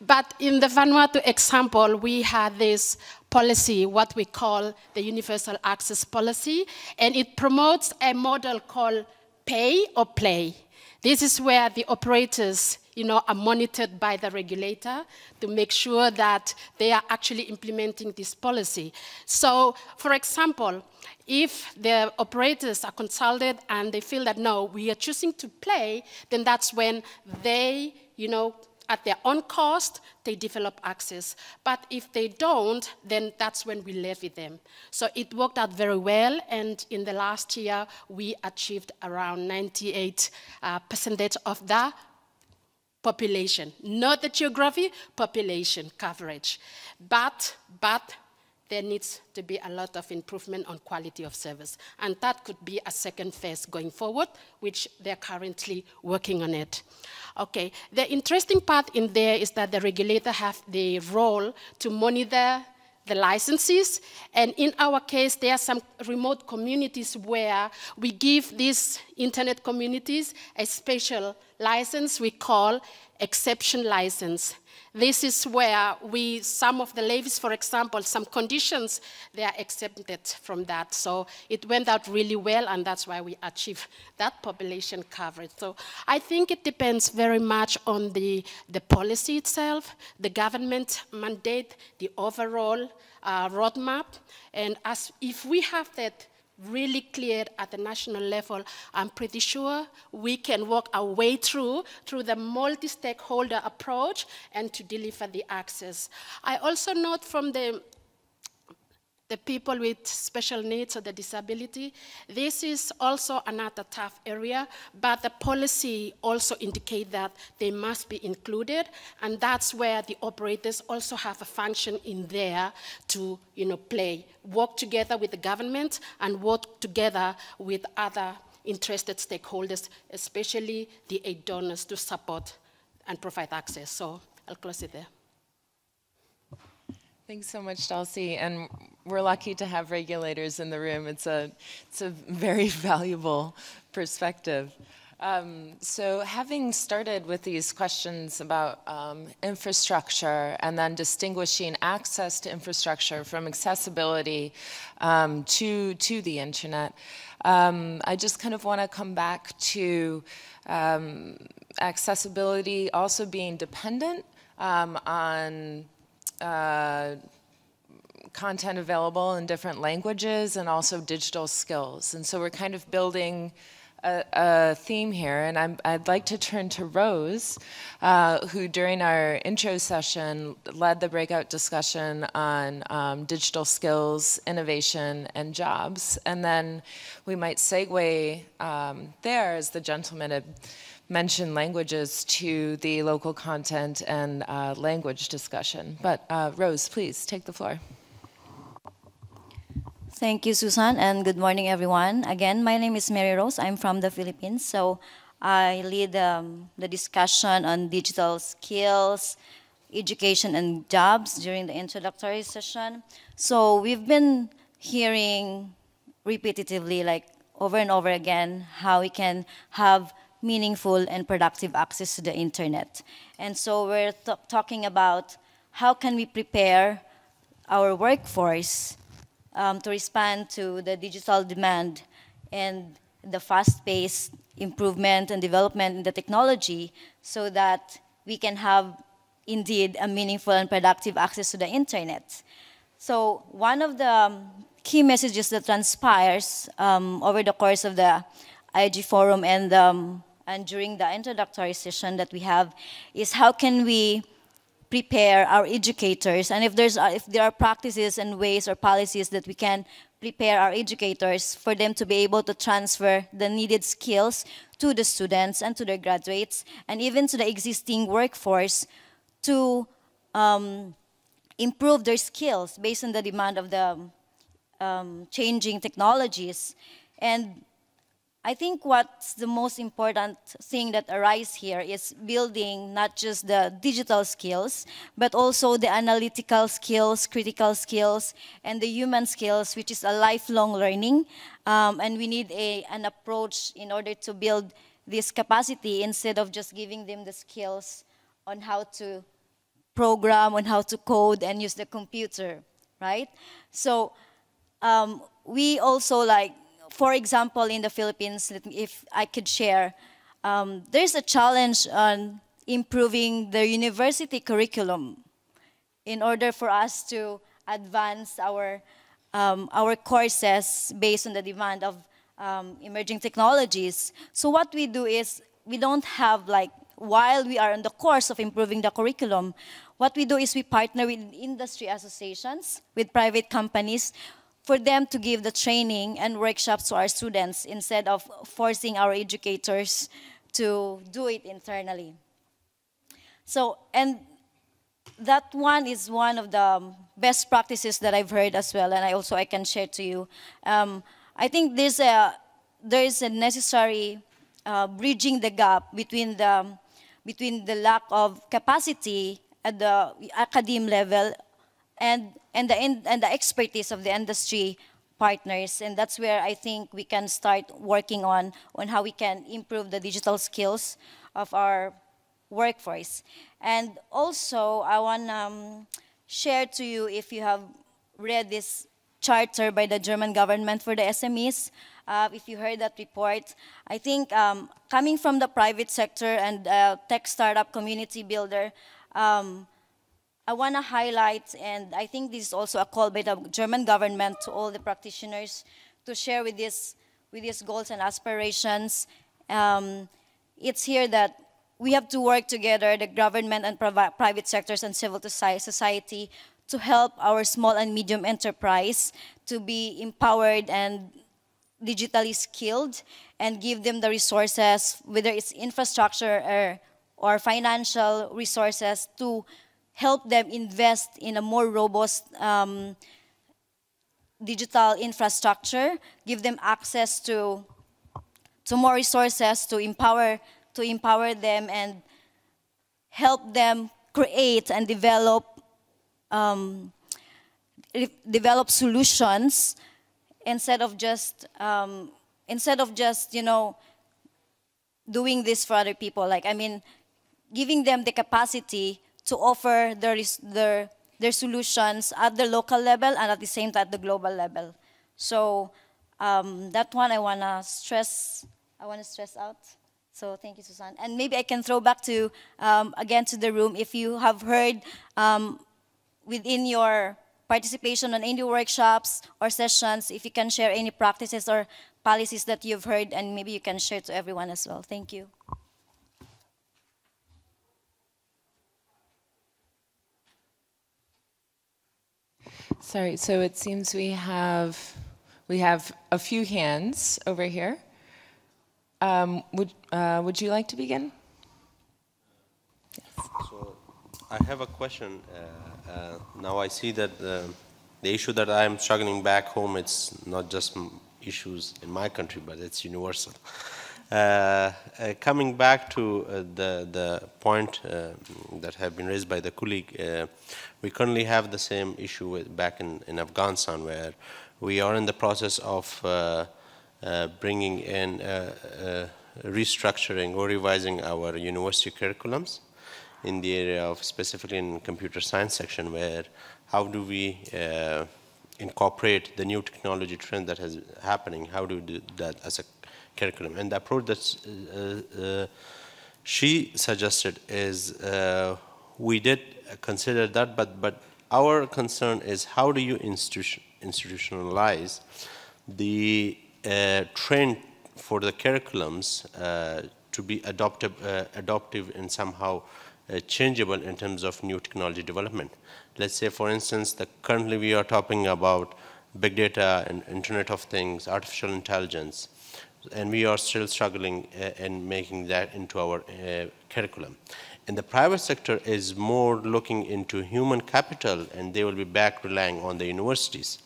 But in the Vanuatu example, we had this policy, what we call the Universal Access Policy, and it promotes a model called pay or play. This is where the operators you know, are monitored by the regulator to make sure that they are actually implementing this policy. So, for example, if the operators are consulted and they feel that no, we are choosing to play, then that's when they, you know, at their own cost, they develop access. But if they don't, then that's when we levy them. So it worked out very well, and in the last year, we achieved around 98 uh, percentage of that population, not the geography, population coverage. But, but there needs to be a lot of improvement on quality of service. And that could be a second phase going forward, which they're currently working on it. Okay, the interesting part in there is that the regulator have the role to monitor the licenses. And in our case, there are some remote communities where we give these internet communities a special license we call exception license. This is where we, some of the levies, for example, some conditions, they are exempted from that. So it went out really well, and that's why we achieved that population coverage. So I think it depends very much on the, the policy itself, the government mandate, the overall uh, roadmap. And as if we have that really clear at the national level, I'm pretty sure we can work our way through through the multi-stakeholder approach and to deliver the access. I also note from the the people with special needs or the disability. This is also another tough area, but the policy also indicate that they must be included, and that's where the operators also have a function in there to you know, play, work together with the government and work together with other interested stakeholders, especially the aid donors to support and provide access. So I'll close it there. Thanks so much, Dalsie. And we're lucky to have regulators in the room. It's a, it's a very valuable perspective. Um, so having started with these questions about um, infrastructure and then distinguishing access to infrastructure from accessibility um, to, to the internet, um, I just kind of want to come back to um, accessibility also being dependent um, on uh, content available in different languages and also digital skills. And so we're kind of building a, a theme here. And i would like to turn to Rose, uh, who during our intro session led the breakout discussion on um, digital skills, innovation, and jobs. And then we might segue um, there as the gentleman had mention languages to the local content and uh, language discussion. But uh, Rose, please take the floor. Thank you, Susan, and good morning, everyone. Again, my name is Mary Rose. I'm from the Philippines, so I lead um, the discussion on digital skills, education, and jobs during the introductory session. So we've been hearing repetitively, like over and over again, how we can have meaningful and productive access to the internet. And so we're talking about how can we prepare our workforce um, to respond to the digital demand and the fast-paced improvement and development in the technology so that we can have indeed a meaningful and productive access to the internet. So one of the um, key messages that transpires um, over the course of the IG forum and um, and during the introductory session that we have is how can we prepare our educators? And if there's uh, if there are practices and ways or policies that we can prepare our educators for them to be able to transfer the needed skills to the students and to their graduates and even to the existing workforce to um, improve their skills based on the demand of the um, changing technologies. And I think what's the most important thing that arises here is building not just the digital skills, but also the analytical skills, critical skills, and the human skills, which is a lifelong learning. Um, and we need a, an approach in order to build this capacity instead of just giving them the skills on how to program, on how to code and use the computer, right? So um, we also like for example, in the Philippines, if I could share, um, there's a challenge on improving the university curriculum in order for us to advance our, um, our courses based on the demand of um, emerging technologies. So what we do is we don't have like, while we are in the course of improving the curriculum, what we do is we partner with industry associations, with private companies, for them to give the training and workshops to our students instead of forcing our educators to do it internally. So, and that one is one of the best practices that I've heard as well, and I also I can share to you. Um, I think there's a there is a necessary uh, bridging the gap between the between the lack of capacity at the academe level and and the and the expertise of the industry partners. And that's where I think we can start working on on how we can improve the digital skills of our workforce. And also I want to um, share to you if you have read this charter by the German government for the SMEs uh, if you heard that report. I think um, coming from the private sector and uh, tech startup community builder um, I want to highlight, and I think this is also a call by the German government to all the practitioners to share with this with these goals and aspirations. Um, it's here that we have to work together, the government and private sectors and civil society, to help our small and medium enterprise to be empowered and digitally skilled and give them the resources, whether it's infrastructure or, or financial resources to help them invest in a more robust um, digital infrastructure, give them access to, to more resources to empower, to empower them and help them create and develop um, develop solutions instead of just um, instead of just you know doing this for other people. Like i mean giving them the capacity to offer their, their, their solutions at the local level and at the same time at the global level. So um, that one I want to stress, I want to stress out. So thank you, Susan. And maybe I can throw back to, um, again, to the room. If you have heard um, within your participation on any workshops or sessions, if you can share any practices or policies that you've heard, and maybe you can share to everyone as well. Thank you. Sorry, so it seems we have we have a few hands over here. Um, would uh, would you like to begin? Yes. So I have a question. Uh, uh, now I see that the, the issue that I'm struggling back home, it's not just issues in my country, but it's universal. Uh, uh, coming back to uh, the the point that have been raised by the colleague, we currently have the same issue with, back in, in Afghanistan, where we are in the process of bringing in restructuring or revising our university curriculums in the area of specifically in computer science section where how do we uh, incorporate the new technology trend that is happening how do we do that as a curriculum. And the approach that uh, uh, she suggested is uh, we did consider that, but, but our concern is how do you institution, institutionalize the uh, trend for the curriculums uh, to be adoptive, uh, adoptive and somehow changeable in terms of new technology development. Let's say, for instance, that currently we are talking about big data and Internet of Things, artificial intelligence and we are still struggling uh, in making that into our uh, curriculum. And the private sector is more looking into human capital, and they will be back relying on the universities.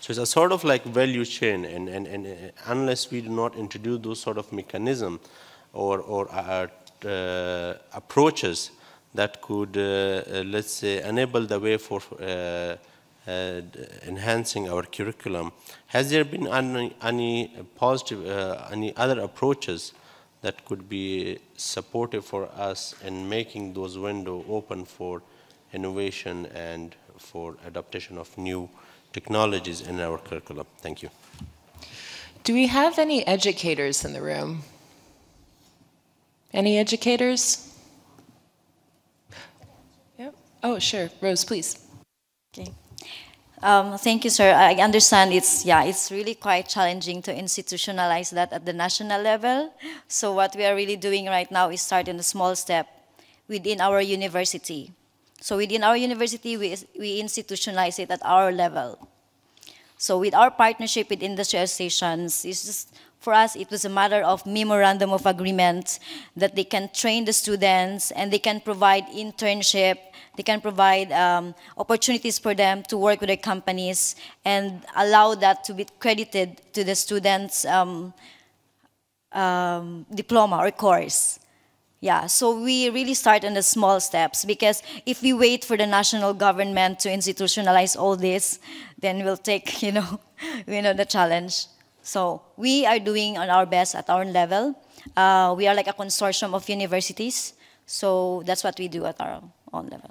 So it's a sort of like value chain, and, and, and uh, unless we do not introduce those sort of mechanism or, or uh, uh, approaches that could, uh, let's say, enable the way for uh, enhancing our curriculum. Has there been any, any positive, uh, any other approaches that could be supportive for us in making those windows open for innovation and for adaptation of new technologies in our curriculum? Thank you. Do we have any educators in the room? Any educators? Yep. Oh, sure. Rose, please. Okay. Um, thank you, sir. I understand it's yeah, it's really quite challenging to institutionalize that at the national level. So what we are really doing right now is starting a small step within our university. So within our university, we we institutionalize it at our level. So with our partnership with industry associations, it's just for us, it was a matter of memorandum of agreement that they can train the students and they can provide internship, they can provide um, opportunities for them to work with their companies and allow that to be credited to the students' um, um, diploma or course. Yeah, so we really start on the small steps because if we wait for the national government to institutionalize all this, then we'll take, you know, you know, the challenge. So we are doing on our best at our level. Uh, we are like a consortium of universities. So that's what we do at our own level.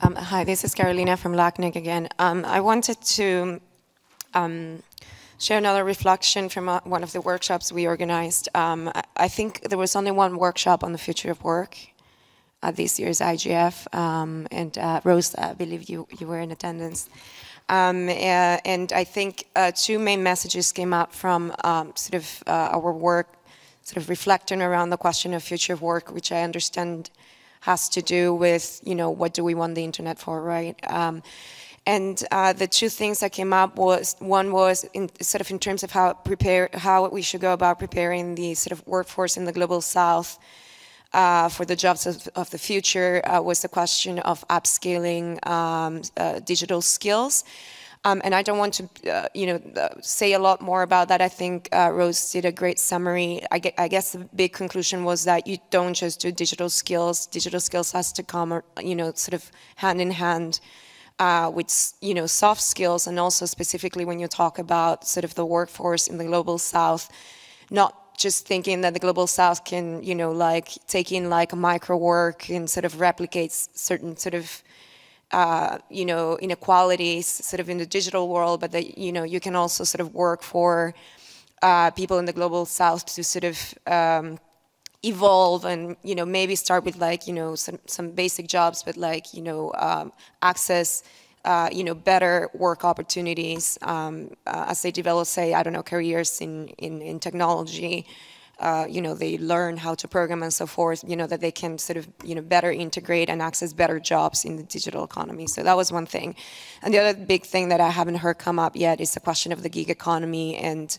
Um, hi, this is Carolina from LACNIC again. Um, I wanted to um, share another reflection from uh, one of the workshops we organized. Um, I, I, think there was only one workshop on the future of work at this year's IGF, um, and uh, Rose, I believe you, you were in attendance. Um, uh, and I think uh, two main messages came out from um, sort of uh, our work, sort of reflecting around the question of future of work, which I understand has to do with, you know, what do we want the internet for, right? Um, and uh, the two things that came up was one was in, sort of in terms of how prepare how we should go about preparing the sort of workforce in the global south uh, for the jobs of, of the future uh, was the question of upscaling um, uh, digital skills. Um, and I don't want to, uh, you know, uh, say a lot more about that. I think uh, Rose did a great summary. I, I, guess the big conclusion was that you don't just do digital skills. Digital skills has to come, you know, sort of hand in hand uh, with you know soft skills and also specifically when you talk about sort of the workforce in the global south not just thinking that the global south can you know like take in like micro work and sort of replicates certain sort of uh, you know inequalities sort of in the digital world but that you know you can also sort of work for uh, people in the global south to sort of um, evolve and you know maybe start with like you know some some basic jobs but like you know um, access uh, you know better work opportunities um, uh, as they develop say I don't know careers in in, in technology uh, you know they learn how to program and so forth you know that they can sort of you know better integrate and access better jobs in the digital economy so that was one thing and the other big thing that I haven't heard come up yet is the question of the gig economy and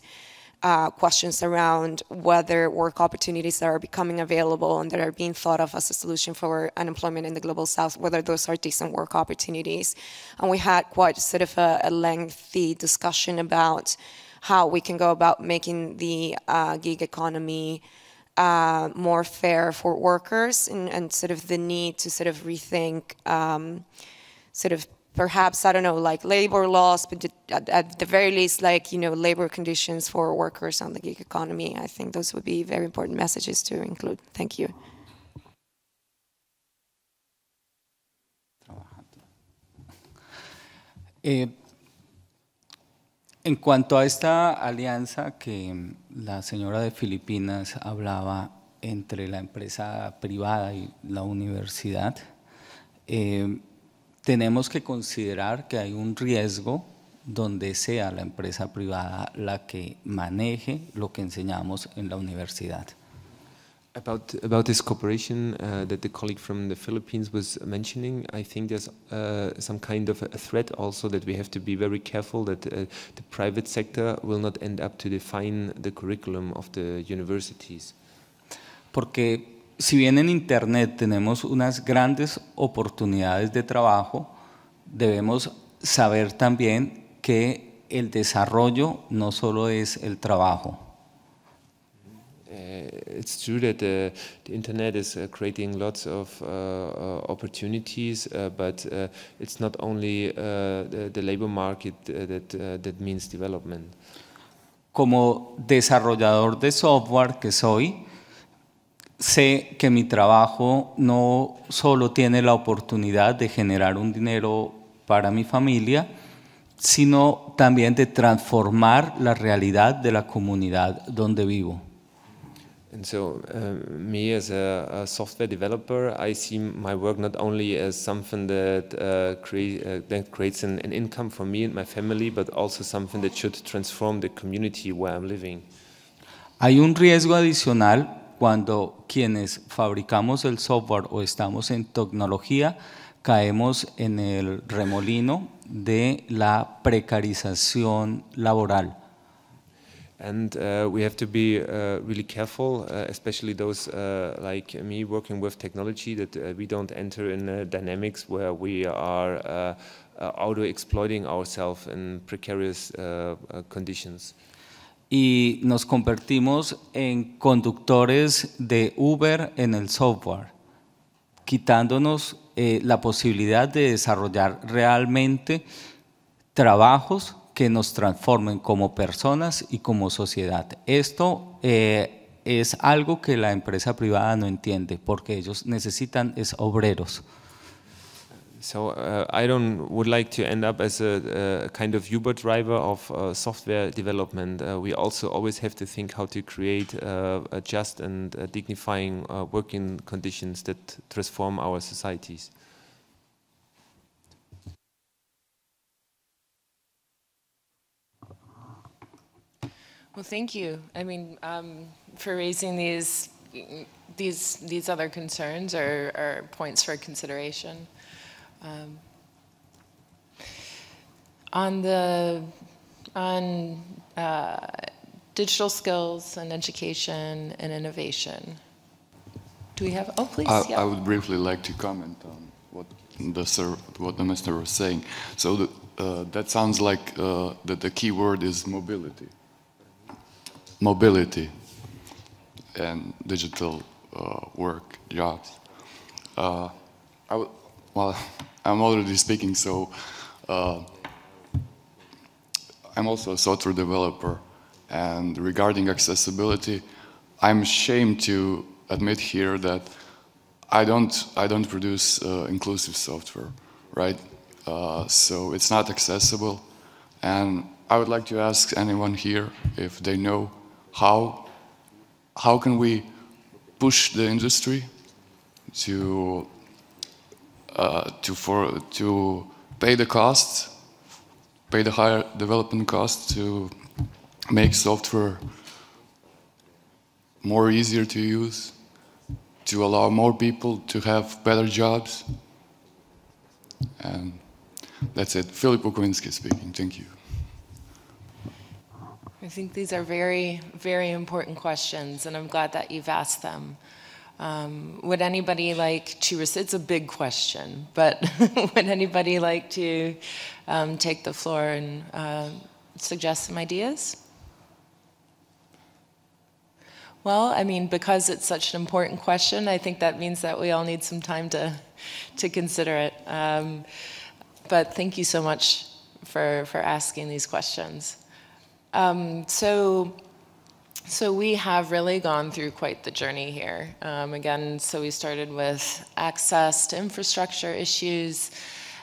uh, questions around whether work opportunities that are becoming available and that are being thought of as a solution for unemployment in the global south, whether those are decent work opportunities. And we had quite sort of a, a lengthy discussion about how we can go about making the uh, gig economy uh, more fair for workers and, and, sort of the need to sort of rethink um, sort of perhaps I don't know, like labor laws, but at, at, the very least, like you know, labor conditions for workers on the gig economy. I think those would be very important messages to include. Thank you. Eh, en cuanto a esta alianza que la señora de Filipinas hablaba entre la empresa privada y la universidad, eh, tenemos que considerar que hay un riesgo donde sea la empresa privada la que maneje lo que enseñamos en la universidad. About, about this cooperation uh, that the colleague from the Philippines was mentioning, I think there's uh, some kind of a threat also that we have to be very careful that uh, the private sector will not end up to define the curriculum of the universities. Porque si bien en Internet tenemos unas grandes oportunidades de trabajo, debemos saber también que el desarrollo no solo es el trabajo. Uh, it's true that the, the internet is uh, creating lots of uh, uh opportunities, uh, but uh, it's not only the, the, labor market that, that means development. Como desarrollador de software que soy, sé que mi trabajo no solo tiene la oportunidad de generar un dinero para mi familia, sino también de transformar la realidad de la comunidad donde vivo. And so, uh, me as a, a, software developer, I see my work not only as something that, uh, create, uh, that creates an, an, income for me and my family, but also something that should transform the community where I'm living. Hay un riesgo adicional cuando quienes fabricamos el software o estamos en tecnología caemos en el remolino de la precarización laboral. And uh, we have to be uh, really careful, uh, especially those uh, like me working with technology, that uh, we don't enter in uh, dynamics where we are auto-exploiting ourselves in precarious conditions. Y nos convertimos en conductores de Uber en el software, quitándonos la posibilidad de desarrollar realmente trabajos que nos transformen como personas y como sociedad. Esto eh, es algo que la empresa privada no entiende, porque ellos necesitan es obreros. So uh, I don't would like to end up as a, kind of Uber driver of uh, software development. Uh, we also always have to think how to create uh, just and dignifying working conditions that transform our societies. Well, thank you. I mean, um, for raising these these these other concerns or, or points for consideration. Um, on the on uh, digital skills and education and innovation. Do we have? Oh, please. I, yeah. I would briefly like to comment on what the sir, what the minister was saying. So the, uh, that sounds like uh, that the key word is mobility mobility and digital uh, work, jobs. Uh, well, I'm already speaking, so uh, I'm also a software developer. And regarding accessibility, I'm ashamed to admit here that I don't, I don't produce uh, inclusive software, right? Uh, so it's not accessible. And I would like to ask anyone here if they know how, how can we push the industry to, uh, to, for, to pay the costs, pay the higher development costs to make software more easier to use, to allow more people to have better jobs. And that's it. Filip Okowinski speaking. Thank you. I think these are very, very important questions, and I'm glad that you've asked them. Um, would anybody like to, it's a big question, but would anybody like to um, take the floor and uh, suggest some ideas? Well, I mean, because it's such an important question, I think that means that we all need some time to, to consider it. Um, but thank you so much for, for asking these questions. Um, so, so we have really gone through quite the journey here. Um, again, so we started with access to infrastructure issues.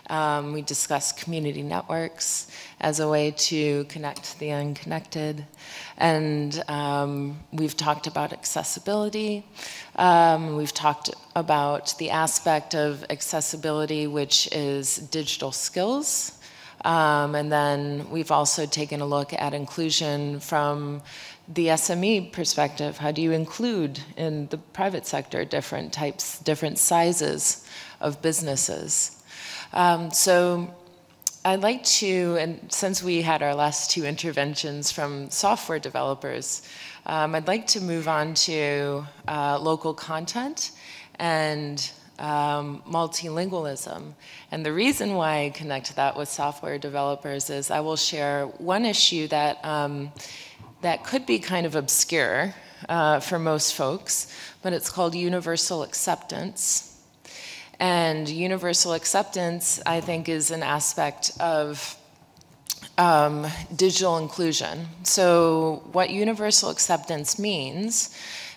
Um, we discussed community networks as a way to connect the unconnected. And um, we've talked about accessibility. Um, we've talked about the aspect of accessibility, which is digital skills um, and then we've also taken a look at inclusion from the SME perspective. How do you include in the private sector different types, different sizes of businesses? Um, so I'd like to, and since we had our last two interventions from software developers, um, I'd like to move on to uh, local content and um, multilingualism. And the reason why I connect that with software developers is I will share one issue that, um, that could be kind of obscure uh, for most folks, but it's called universal acceptance. And universal acceptance, I think, is an aspect of um, digital inclusion. So, what universal acceptance means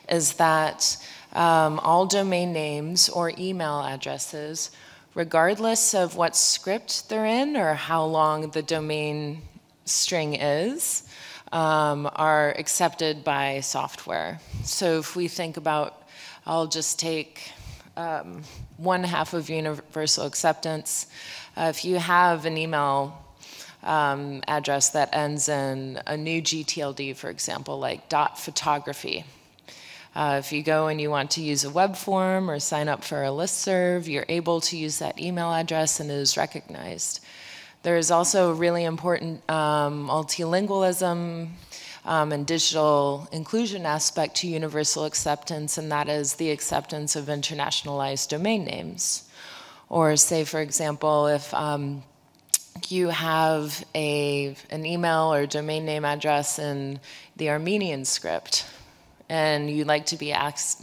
is that um, all domain names or email addresses, regardless of what script they're in or how long the domain string is, um, are accepted by software. So if we think about, I'll just take um, one half of universal acceptance. Uh, if you have an email um, address that ends in a new GTLD, for example, like dot photography, Uh, if you go and you want to use a web form or sign up for a list serve, you're able to use that email address and it is recognized. There is also a really important um, multilingualism um, and digital inclusion aspect to universal acceptance, and that is the acceptance of internationalized domain names. Or say, for example, if um, you have a, an email or domain name address in the Armenian script, and you'd like to be,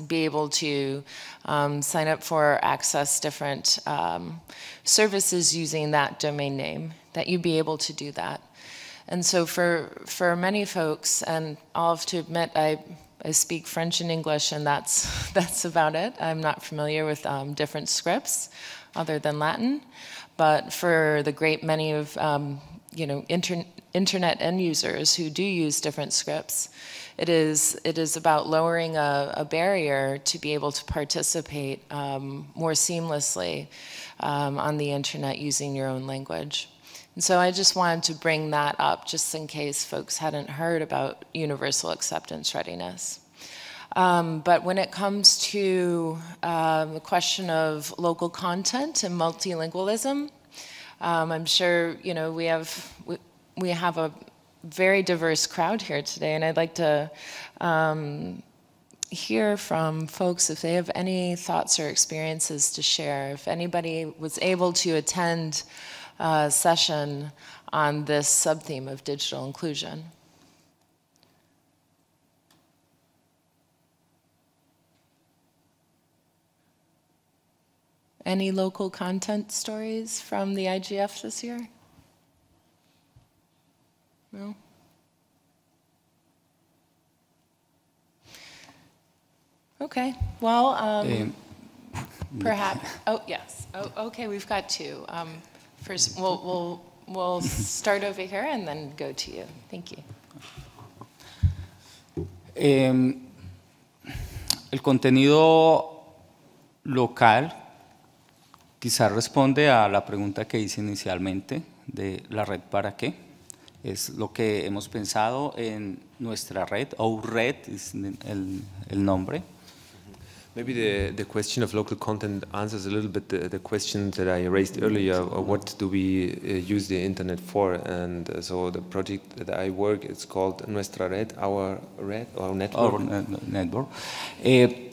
be able to um, sign up for access different um, services using that domain name, that you'd be able to do that. And so for, for many folks, and I'll have to admit, I, I speak French and English, and that's, that's about it. I'm not familiar with um, different scripts other than Latin. But for the great many of um, you know, inter internet end users who do use different scripts, it is, it is about lowering a, a barrier to be able to participate um, more seamlessly um, on the internet using your own language. And so I just wanted to bring that up just in case folks hadn't heard about universal acceptance readiness. Um, but when it comes to um, the question of local content and multilingualism, um, I'm sure you know we have we, we have a very diverse crowd here today, and I'd like to um, hear from folks if they have any thoughts or experiences to share. If anybody was able to attend a session on this subtheme of digital inclusion. Any local content stories from the IGF this year? No? Okay, well, um, um, perhaps, oh, yes. Oh, okay, we've got two. Um, first, we'll, we'll, we'll start over here and then go to you. Thank you. Um, el contenido local quizá responde a la pregunta que hice inicialmente de la red para qué. Es lo que hemos pensado en nuestra red, o red es el, el nombre. Maybe the, the question of local content answers a little bit the, the question that I raised earlier, what do we uh, use the internet for? And uh, so the project that I work, it's called Nuestra Red, Our Red, Our Network. Our network. Eh,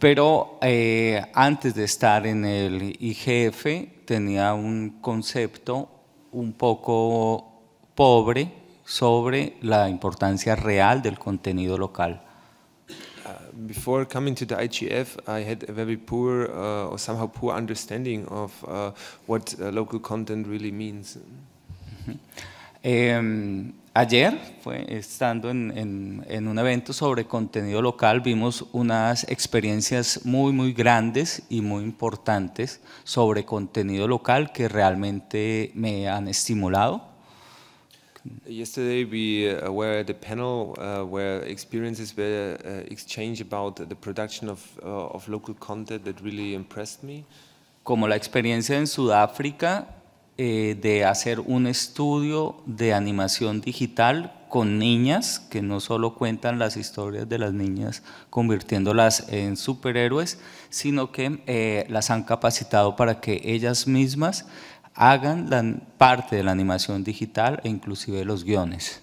Pero eh, antes de estar en el IGF tenía un concepto un poco pobre sobre la importancia real del contenido local. Uh, before coming to the IGF, I had a very poor uh, or somehow poor understanding of uh, what uh, local content really means. Ayer, fue, estando en, en, un evento sobre contenido local, vimos unas experiencias muy, muy grandes y muy importantes sobre contenido local que realmente me han estimulado. Yesterday we uh, were at a panel uh, where experiences were uh, exchanged about the production of, uh, of local content that really impressed me. Como la experiencia en Sudáfrica eh, de hacer un estudio de animación digital con niñas que no solo cuentan las historias de las niñas convirtiéndolas en superhéroes, sino que eh, las han capacitado para que ellas mismas hagan la parte de la animación digital e inclusive los guiones.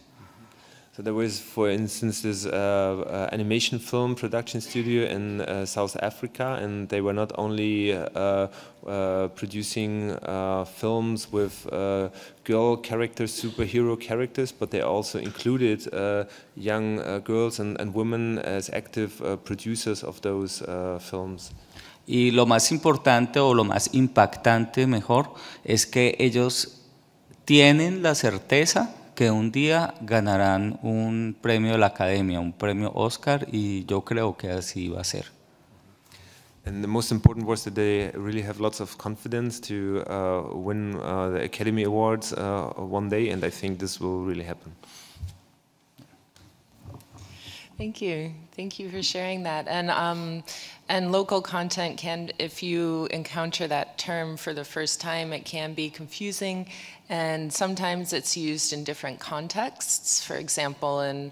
So there was, for instance, this uh, uh, animation film production studio in uh, South Africa, and they were not only uh, uh, producing uh, films with girl characters, superhero characters, but they also included young girls and, and, women as active producers of those films. Y lo más importante o lo más impactante, mejor, es que ellos tienen la certeza que un día ganarán un premio de la Academia, un premio Oscar, y yo creo que así va a ser. And the most important was that they really have lots of confidence to uh, win uh, the Academy Awards uh, one day, and I think this will really happen. Thank you. Thank you for sharing that. And um, and local content can, if you encounter that term for the first time, it can be confusing, and sometimes it's used in different contexts. For example, in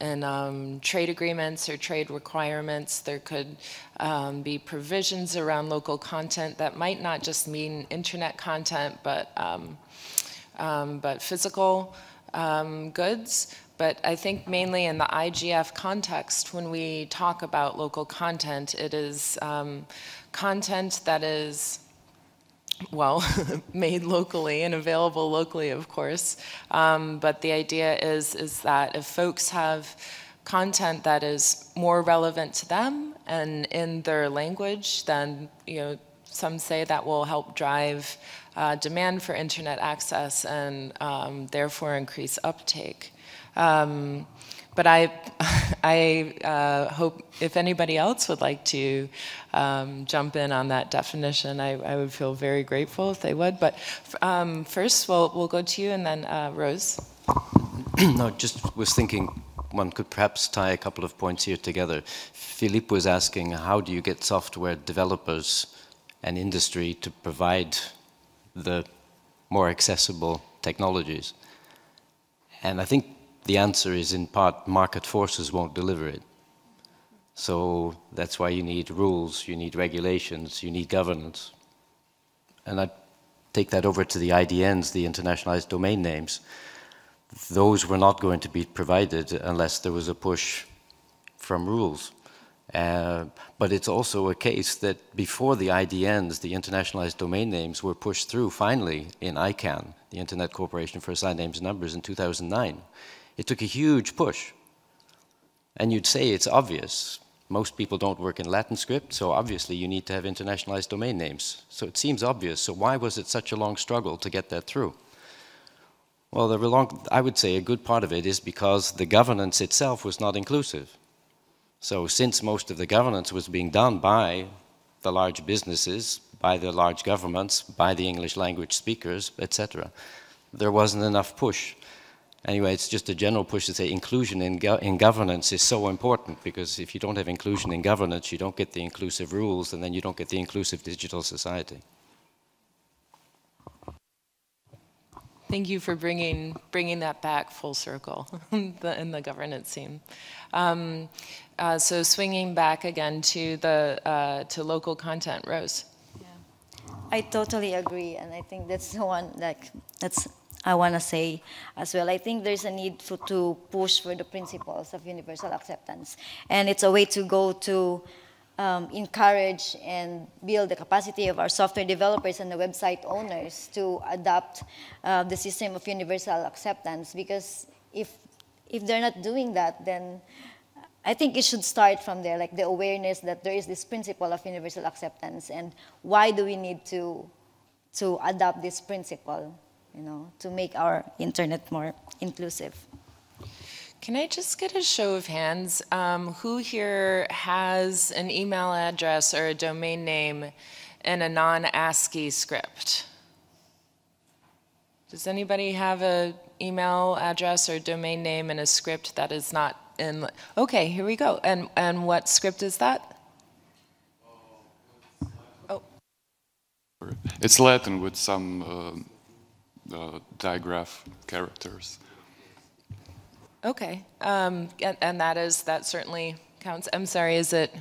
in um, trade agreements or trade requirements. There could um, be provisions around local content that might not just mean internet content, but um, um but physical um, goods. But I think mainly in the IGF context, when we talk about local content, it is um, content that is well, made locally and available locally, of course. Um, but the idea is, is that if folks have content that is more relevant to them and in their language, then you know some say that will help drive uh, demand for internet access and um, therefore increase uptake. Um, but I, I uh, hope if anybody else would like to um, jump in on that definition, I, I, would feel very grateful if they would. But um, first, we'll, we'll go to you and then uh, Rose. no, just was thinking one could perhaps tie a couple of points here together. Philippe was asking, how do you get software developers and industry to provide the more accessible technologies? And I think the answer is in part market forces won't deliver it. So that's why you need rules, you need regulations, you need governance. And I take that over to the IDNs, the internationalized domain names. Those were not going to be provided unless there was a push from rules. Uh, but it's also a case that before the IDNs, the internationalized domain names, were pushed through finally in ICANN, the Internet Corporation for Assigned Names and Numbers, in 2009. It took a huge push. And you'd say it's obvious. Most people don't work in Latin script, so obviously you need to have internationalized domain names. So it seems obvious. So why was it such a long struggle to get that through? Well, long, I would say a good part of it is because the governance itself was not inclusive. So since most of the governance was being done by the large businesses, by the large governments, by the English language speakers, etc., there wasn't enough push. Anyway, it's just a general push to say inclusion in, go in governance is so important because if you don't have inclusion in governance, you don't get the inclusive rules and then you don't get the inclusive digital society. Thank you for bringing, bringing that back full circle in the governance scene. Um, uh, so swinging back again to the uh, to local content, Rose. Yeah. I totally agree, and I think that's the one like that's I want to say as well. I think there's a need for, to push for the principles of universal acceptance. And it's a way to go to um, encourage and build the capacity of our software developers and the website owners to adopt uh, the system of universal acceptance. Because if, if they're not doing that, then I think it should start from there, like the awareness that there is this principle of universal acceptance and why do we need to, to adopt this principle you know, to make our internet more inclusive. Can I just get a show of hands? Um, who here has an email address or a domain name in a non-ASCII script? Does anybody have an email address or domain name in a script that is not in? Okay, here we go. And and what script is that? Oh. It's Latin with some. Uh, uh, digraph characters. Okay, um, and, and, that is that certainly counts. I'm sorry, is it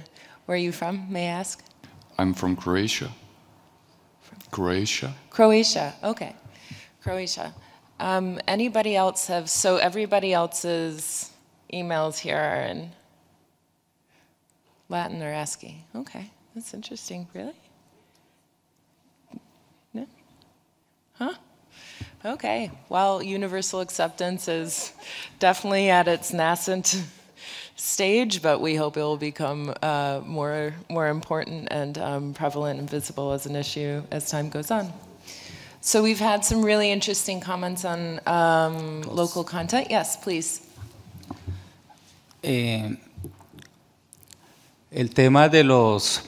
where are you from? May I ask? I'm from Croatia. Croatia. Croatia. Okay, Croatia. Um, anybody else have? So everybody else's emails here are in Latin or ASCII. Okay, that's interesting. Really? No? Huh? Okay, well, universal acceptance is definitely at its nascent stage, but we hope it will become uh, more, more important and um, prevalent and visible as an issue as time goes on. So we've had some really interesting comments on um, local content. Yes, please. Eh, el tema de los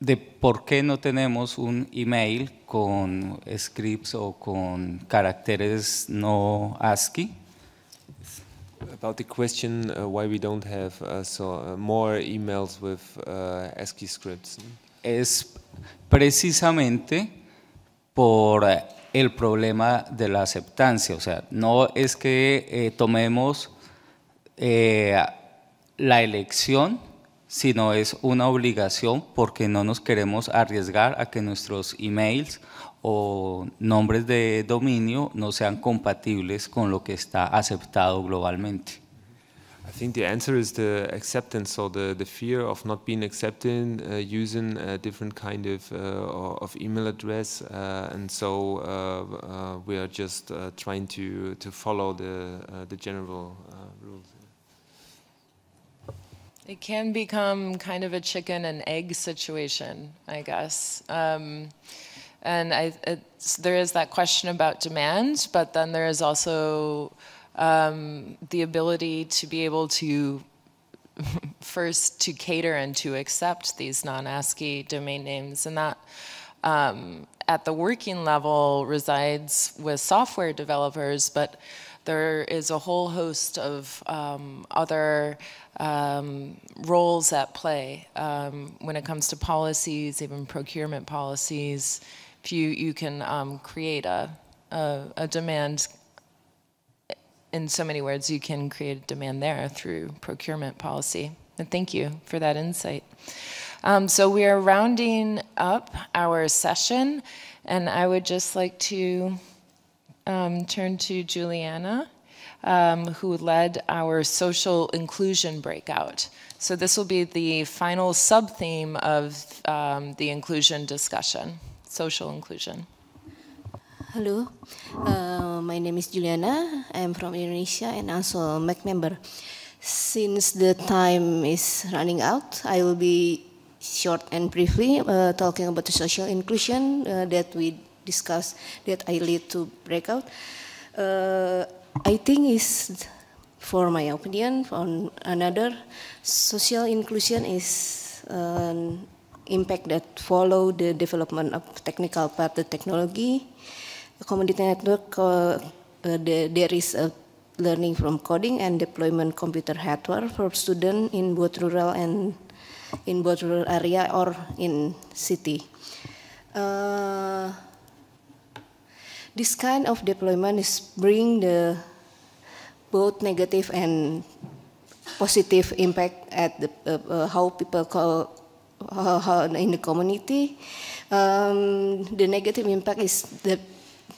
de por qué no tenemos un email con scripts o con caracteres no ASCII. About the question uh, why we don't have uh, so uh, more emails with uh, ASCII scripts. Es precisamente por el problema de la aceptancia, o sea, no es que eh, tomemos eh, la elección, sino es una obligación porque no nos queremos arriesgar a que nuestros emails o nombres de dominio no sean compatibles con lo que está aceptado globalmente. I think the answer is the acceptance, so the, fear of not being accepted uh, using a different kind of, uh, of email address. Uh, and so uh, uh, we are just trying to, to follow the, the general rules. It can become kind of a chicken and egg situation, I guess. Um, and I, there is that question about demand, but then there is also um, the ability to be able to first to cater and to accept these non-ASCII domain names, and that um, at the working level resides with software developers, but there is a whole host of um, other um, roles at play um, when it comes to policies, even procurement policies. If you, you can um, create a, a, a demand in so many words, you can create a demand there through procurement policy. And thank you for that insight. Um, so we are rounding up our session, and I would just like to um, turn to Juliana, um, who led our social inclusion breakout. So this will be the final sub-theme of um, the inclusion discussion, social inclusion. Hello, uh, my name is Juliana. I am from Indonesia and also a MAG member. Since the time is running out, I will be short and briefly uh, talking about the social inclusion uh, that we discussed that I lead to breakout. Uh, I think is, for my opinion, on another, social inclusion is an impact that follow the development of technical part of technology community network, uh, the, there is a learning from coding and deployment computer hardware for students in both rural and in both rural area or in city. Uh, this kind of deployment is bring the both negative and positive impact at the, uh, uh, how people call uh, how in the community. Um, the negative impact is the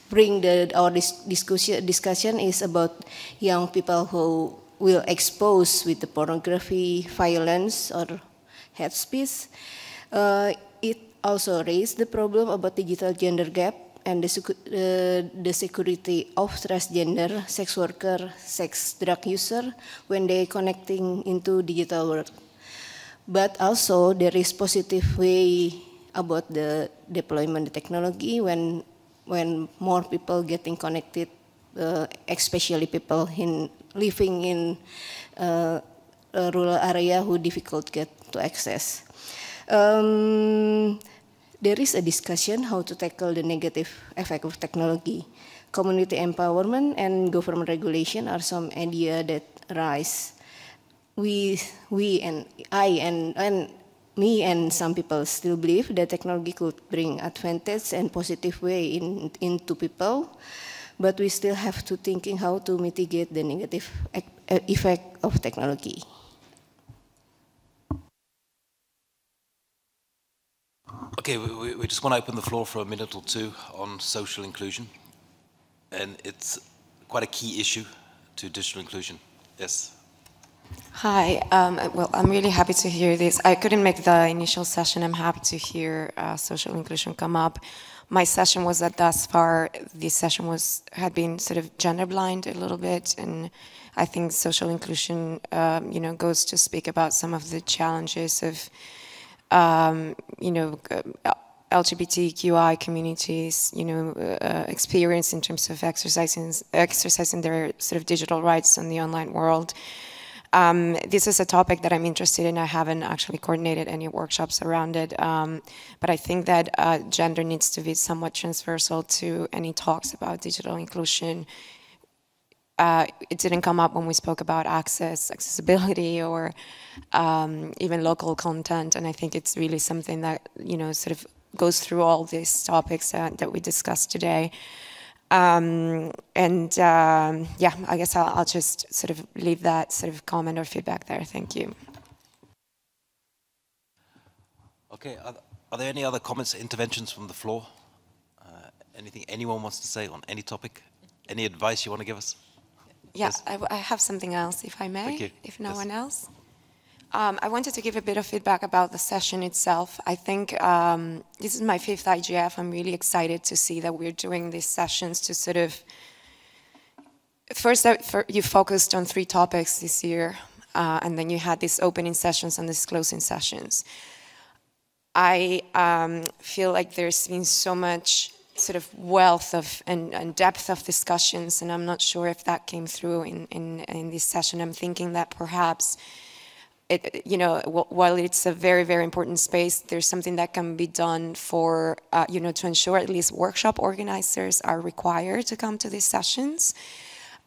bring the our discussion discussion is about young people who will expose with the pornography, violence, or hate speech. Uh, it also raised the problem about digital gender gap and the, uh, the security of transgender sex worker, sex drug user when they connecting into digital world. But also there is positive way about the deployment technology when when more people getting connected, uh, especially people in living in uh, rural area who difficult get to access. Um, there is a discussion how to tackle the negative effect of technology. Community empowerment and government regulation are some idea that rise. We, we and I and, and me and some people still believe that technology could bring advantage and positive way in, into people, but we still have to thinking how to mitigate the negative effect of technology. Okay, we, we just want to open the floor for a minute or two on social inclusion. And it's quite a key issue to digital inclusion. Yes. Hi. Um, well, I'm really happy to hear this. I couldn't make the initial session. I'm happy to hear uh, social inclusion come up. My session was that thus far, this session was had been sort of gender blind a little bit, and I think social inclusion, um, you know, goes to speak about some of the challenges of, um, you know. Uh, LGBTQI communities, you know, uh, experience in terms of exercising exercising their sort of digital rights in the online world. Um, this is a topic that I'm interested in. I haven't actually coordinated any workshops around it, um, but I think that uh, gender needs to be somewhat transversal to any talks about digital inclusion. Uh, it didn't come up when we spoke about access, accessibility, or um, even local content, and I think it's really something that you know sort of goes through all these topics that, that we discussed today. Um, and um, yeah, I guess I'll, I'll just sort of leave that sort of comment or feedback there. Thank you. Okay, are, are there any other comments, interventions from the floor? Uh, anything anyone wants to say on any topic? Any advice you want to give us? Yeah, Yes. I, I have something else, if I may, Thank you. if no Yes. one else. Um, I wanted to give a bit of feedback about the session itself. I think um, this is my fifth IGF. I'm really excited to see that we're doing these sessions to sort of. First, for, you focused on three topics this year, uh, and then you had these opening sessions and these closing sessions. I um, feel like there's been so much sort of wealth of and, and depth of discussions, and I'm not sure if that came through in, in, in this session. I'm thinking that perhaps it, you know, while it's a very, very important space, there's something that can be done for, uh, you know, to ensure at least workshop organizers are required to come to these sessions.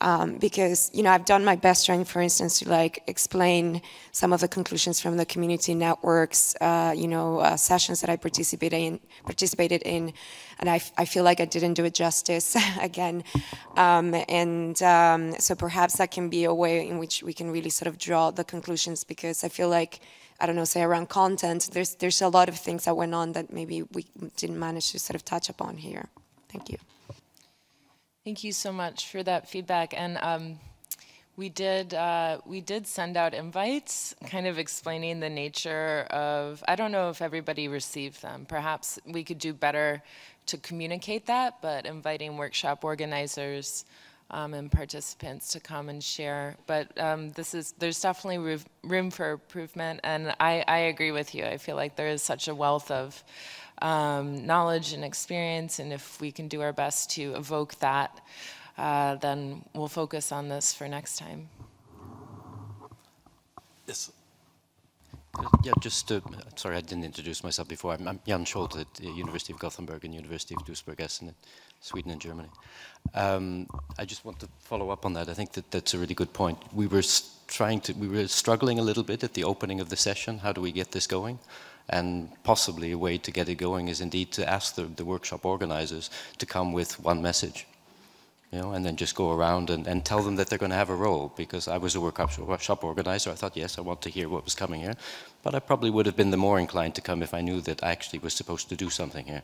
Um, because, you know, I've done my best trying, for instance, to like explain some of the conclusions from the community networks, uh, you know, uh, sessions that I participated in, participated in, and I, feel like I didn't do it justice again. Um, and um, so perhaps that can be a way in which we can really sort of draw the conclusions because I feel like, I don't know, say around content, there's, there's a lot of things that went on that maybe we didn't manage to sort of touch upon here. Thank you. Thank you so much for that feedback. And um, we did uh, we did send out invites, kind of explaining the nature of. I don't know if everybody received them. Perhaps we could do better to communicate that, but inviting workshop organizers. Um, and participants to come and share, but um, this is there's definitely roo- room for improvement, and I, I agree with you. I feel like there is such a wealth of um, knowledge and experience, and if we can do our best to evoke that, uh, then we'll focus on this for next time. Yes. Yeah, just, uh, sorry, I didn't introduce myself before. I'm, I'm Jan Scholte at the University of Gothenburg and University of Duisburg-Essen in Sweden and Germany. Um, I just want to follow up on that. I think that that's a really good point. We were trying to, we were struggling a little bit at the opening of the session. How do we get this going? And possibly a way to get it going is indeed to ask the, the workshop organizers to come with one message you know, and then just go around and, and tell them that they're going to have a role. Because I was a workshop, organizer, I thought, yes, I want to hear what was coming here. But I probably would have been the more inclined to come if I knew that I actually was supposed to do something here.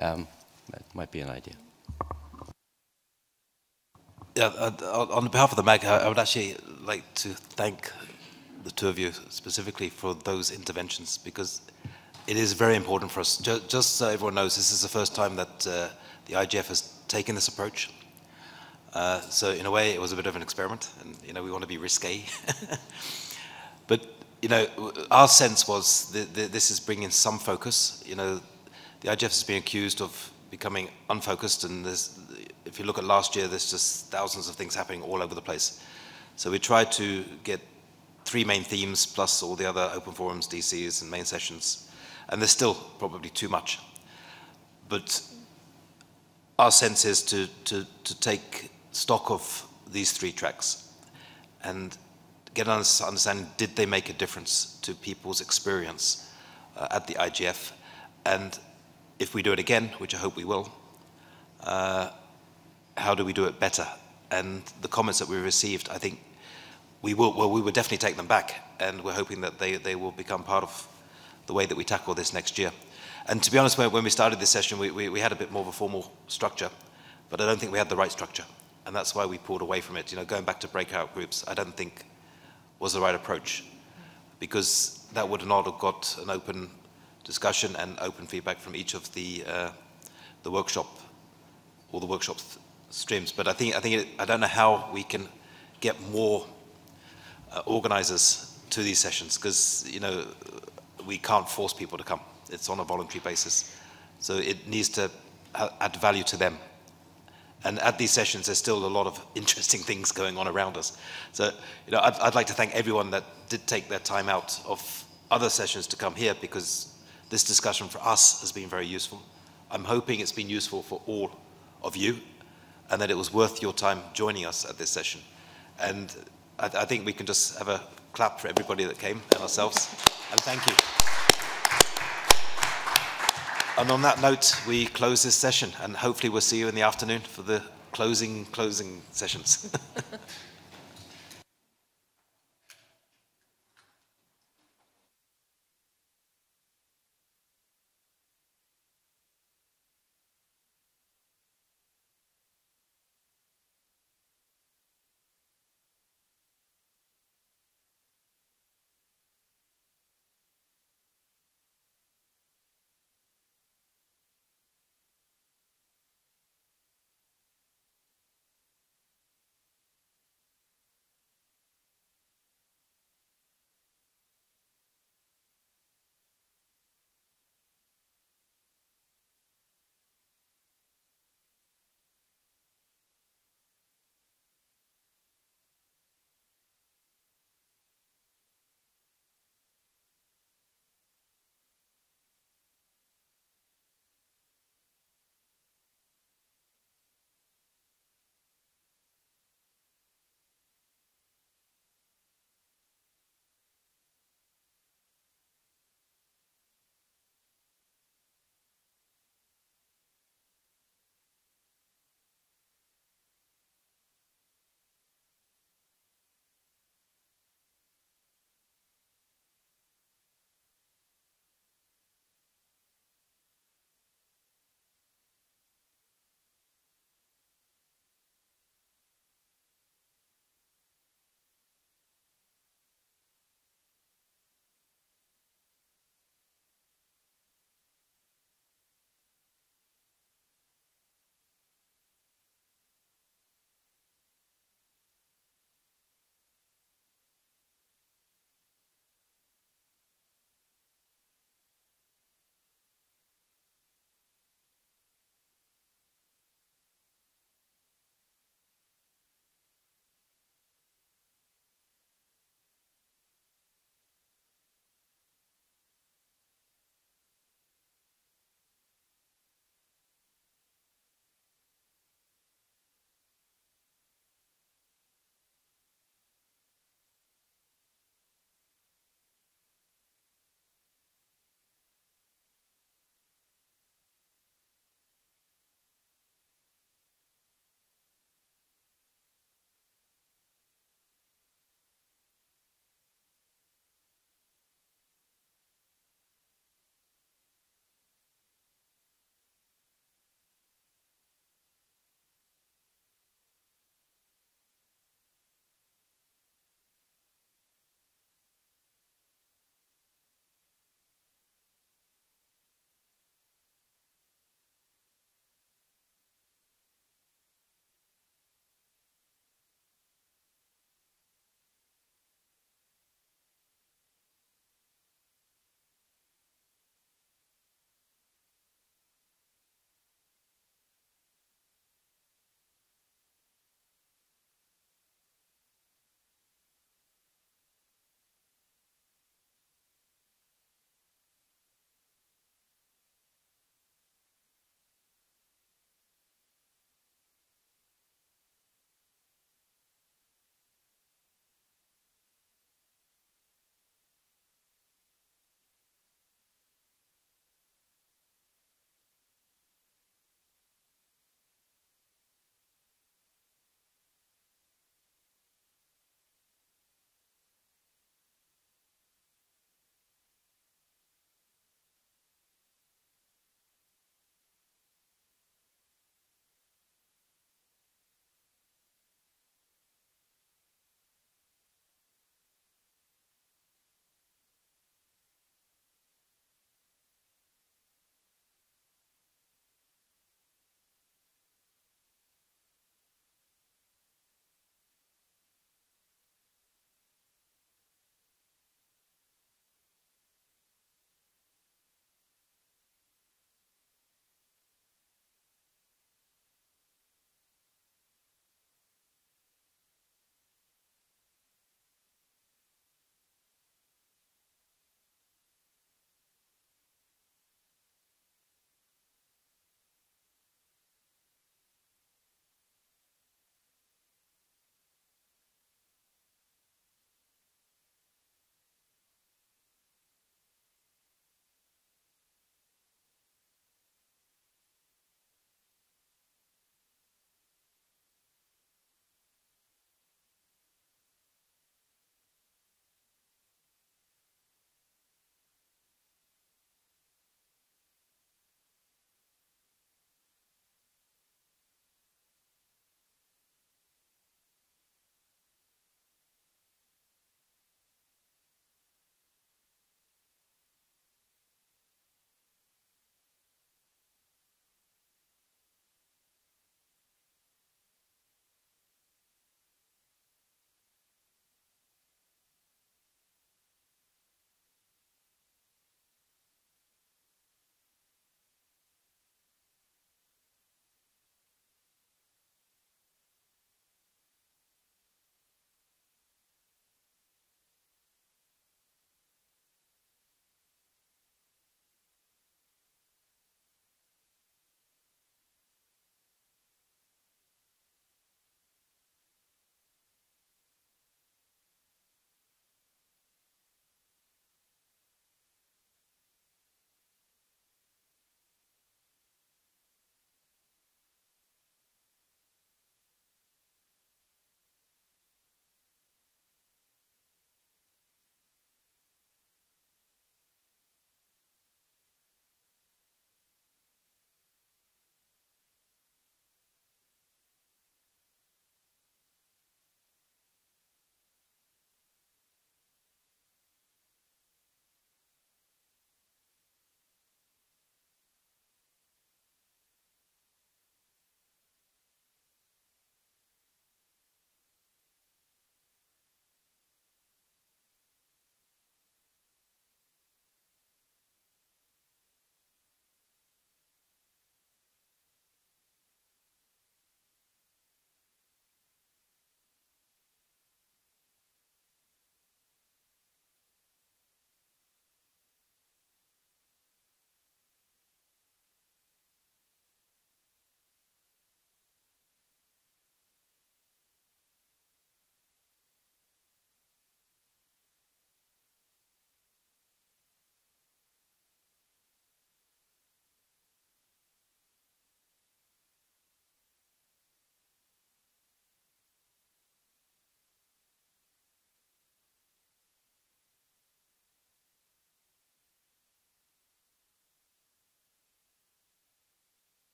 Um, that might be an idea. Yeah, uh, on behalf of the MAG, I would actually like to thank the two of you specifically for those interventions because it is very important for us. Just, just so everyone knows, this is the first time that uh, the IGF has taken this approach. Uh, so in a way, it was a bit of an experiment, and you know we want to be risque. but you know, our sense was that this is bringing some focus. You know, the IGF is being accused of becoming unfocused, and if you look at last year, there's just thousands of things happening all over the place. So we tried to get three main themes plus all the other open forums, DCs, and main sessions, and there's still probably too much. But our sense is to, to, to take stock of these three tracks and get an understanding, did they make a difference to people's experience uh, at the IGF? And if we do it again, which I hope we will, uh, how do we do it better? And the comments that we received, I think we will, well, we will definitely take them back, and we're hoping that they, they will become part of the way that we tackle this next year. And to be honest, when, we started this session, we, we, we had a bit more of a formal structure, but I don't think we had the right structure, and that's why we pulled away from it. You know, going back to breakout groups, I don't think was the right approach, because that would not have got an open discussion and open feedback from each of the uh, the workshop, all the workshop streams. But I think I think it, I don't know how we can get more uh, organizers to these sessions because you know we can't force people to come. It's on a voluntary basis, so it needs to add value to them. And at these sessions, there's still a lot of interesting things going on around us. So, you know, I'd, I'd like to thank everyone that did take their time out of other sessions to come here because this discussion for us has been very useful. I'm hoping it's been useful for all of you and that it was worth your time joining us at this session. And I, I think we can just have a clap for everybody that came and ourselves. And thank you. and on that note, we close this session, and hopefully we'll see you in the afternoon for the closing, closing sessions.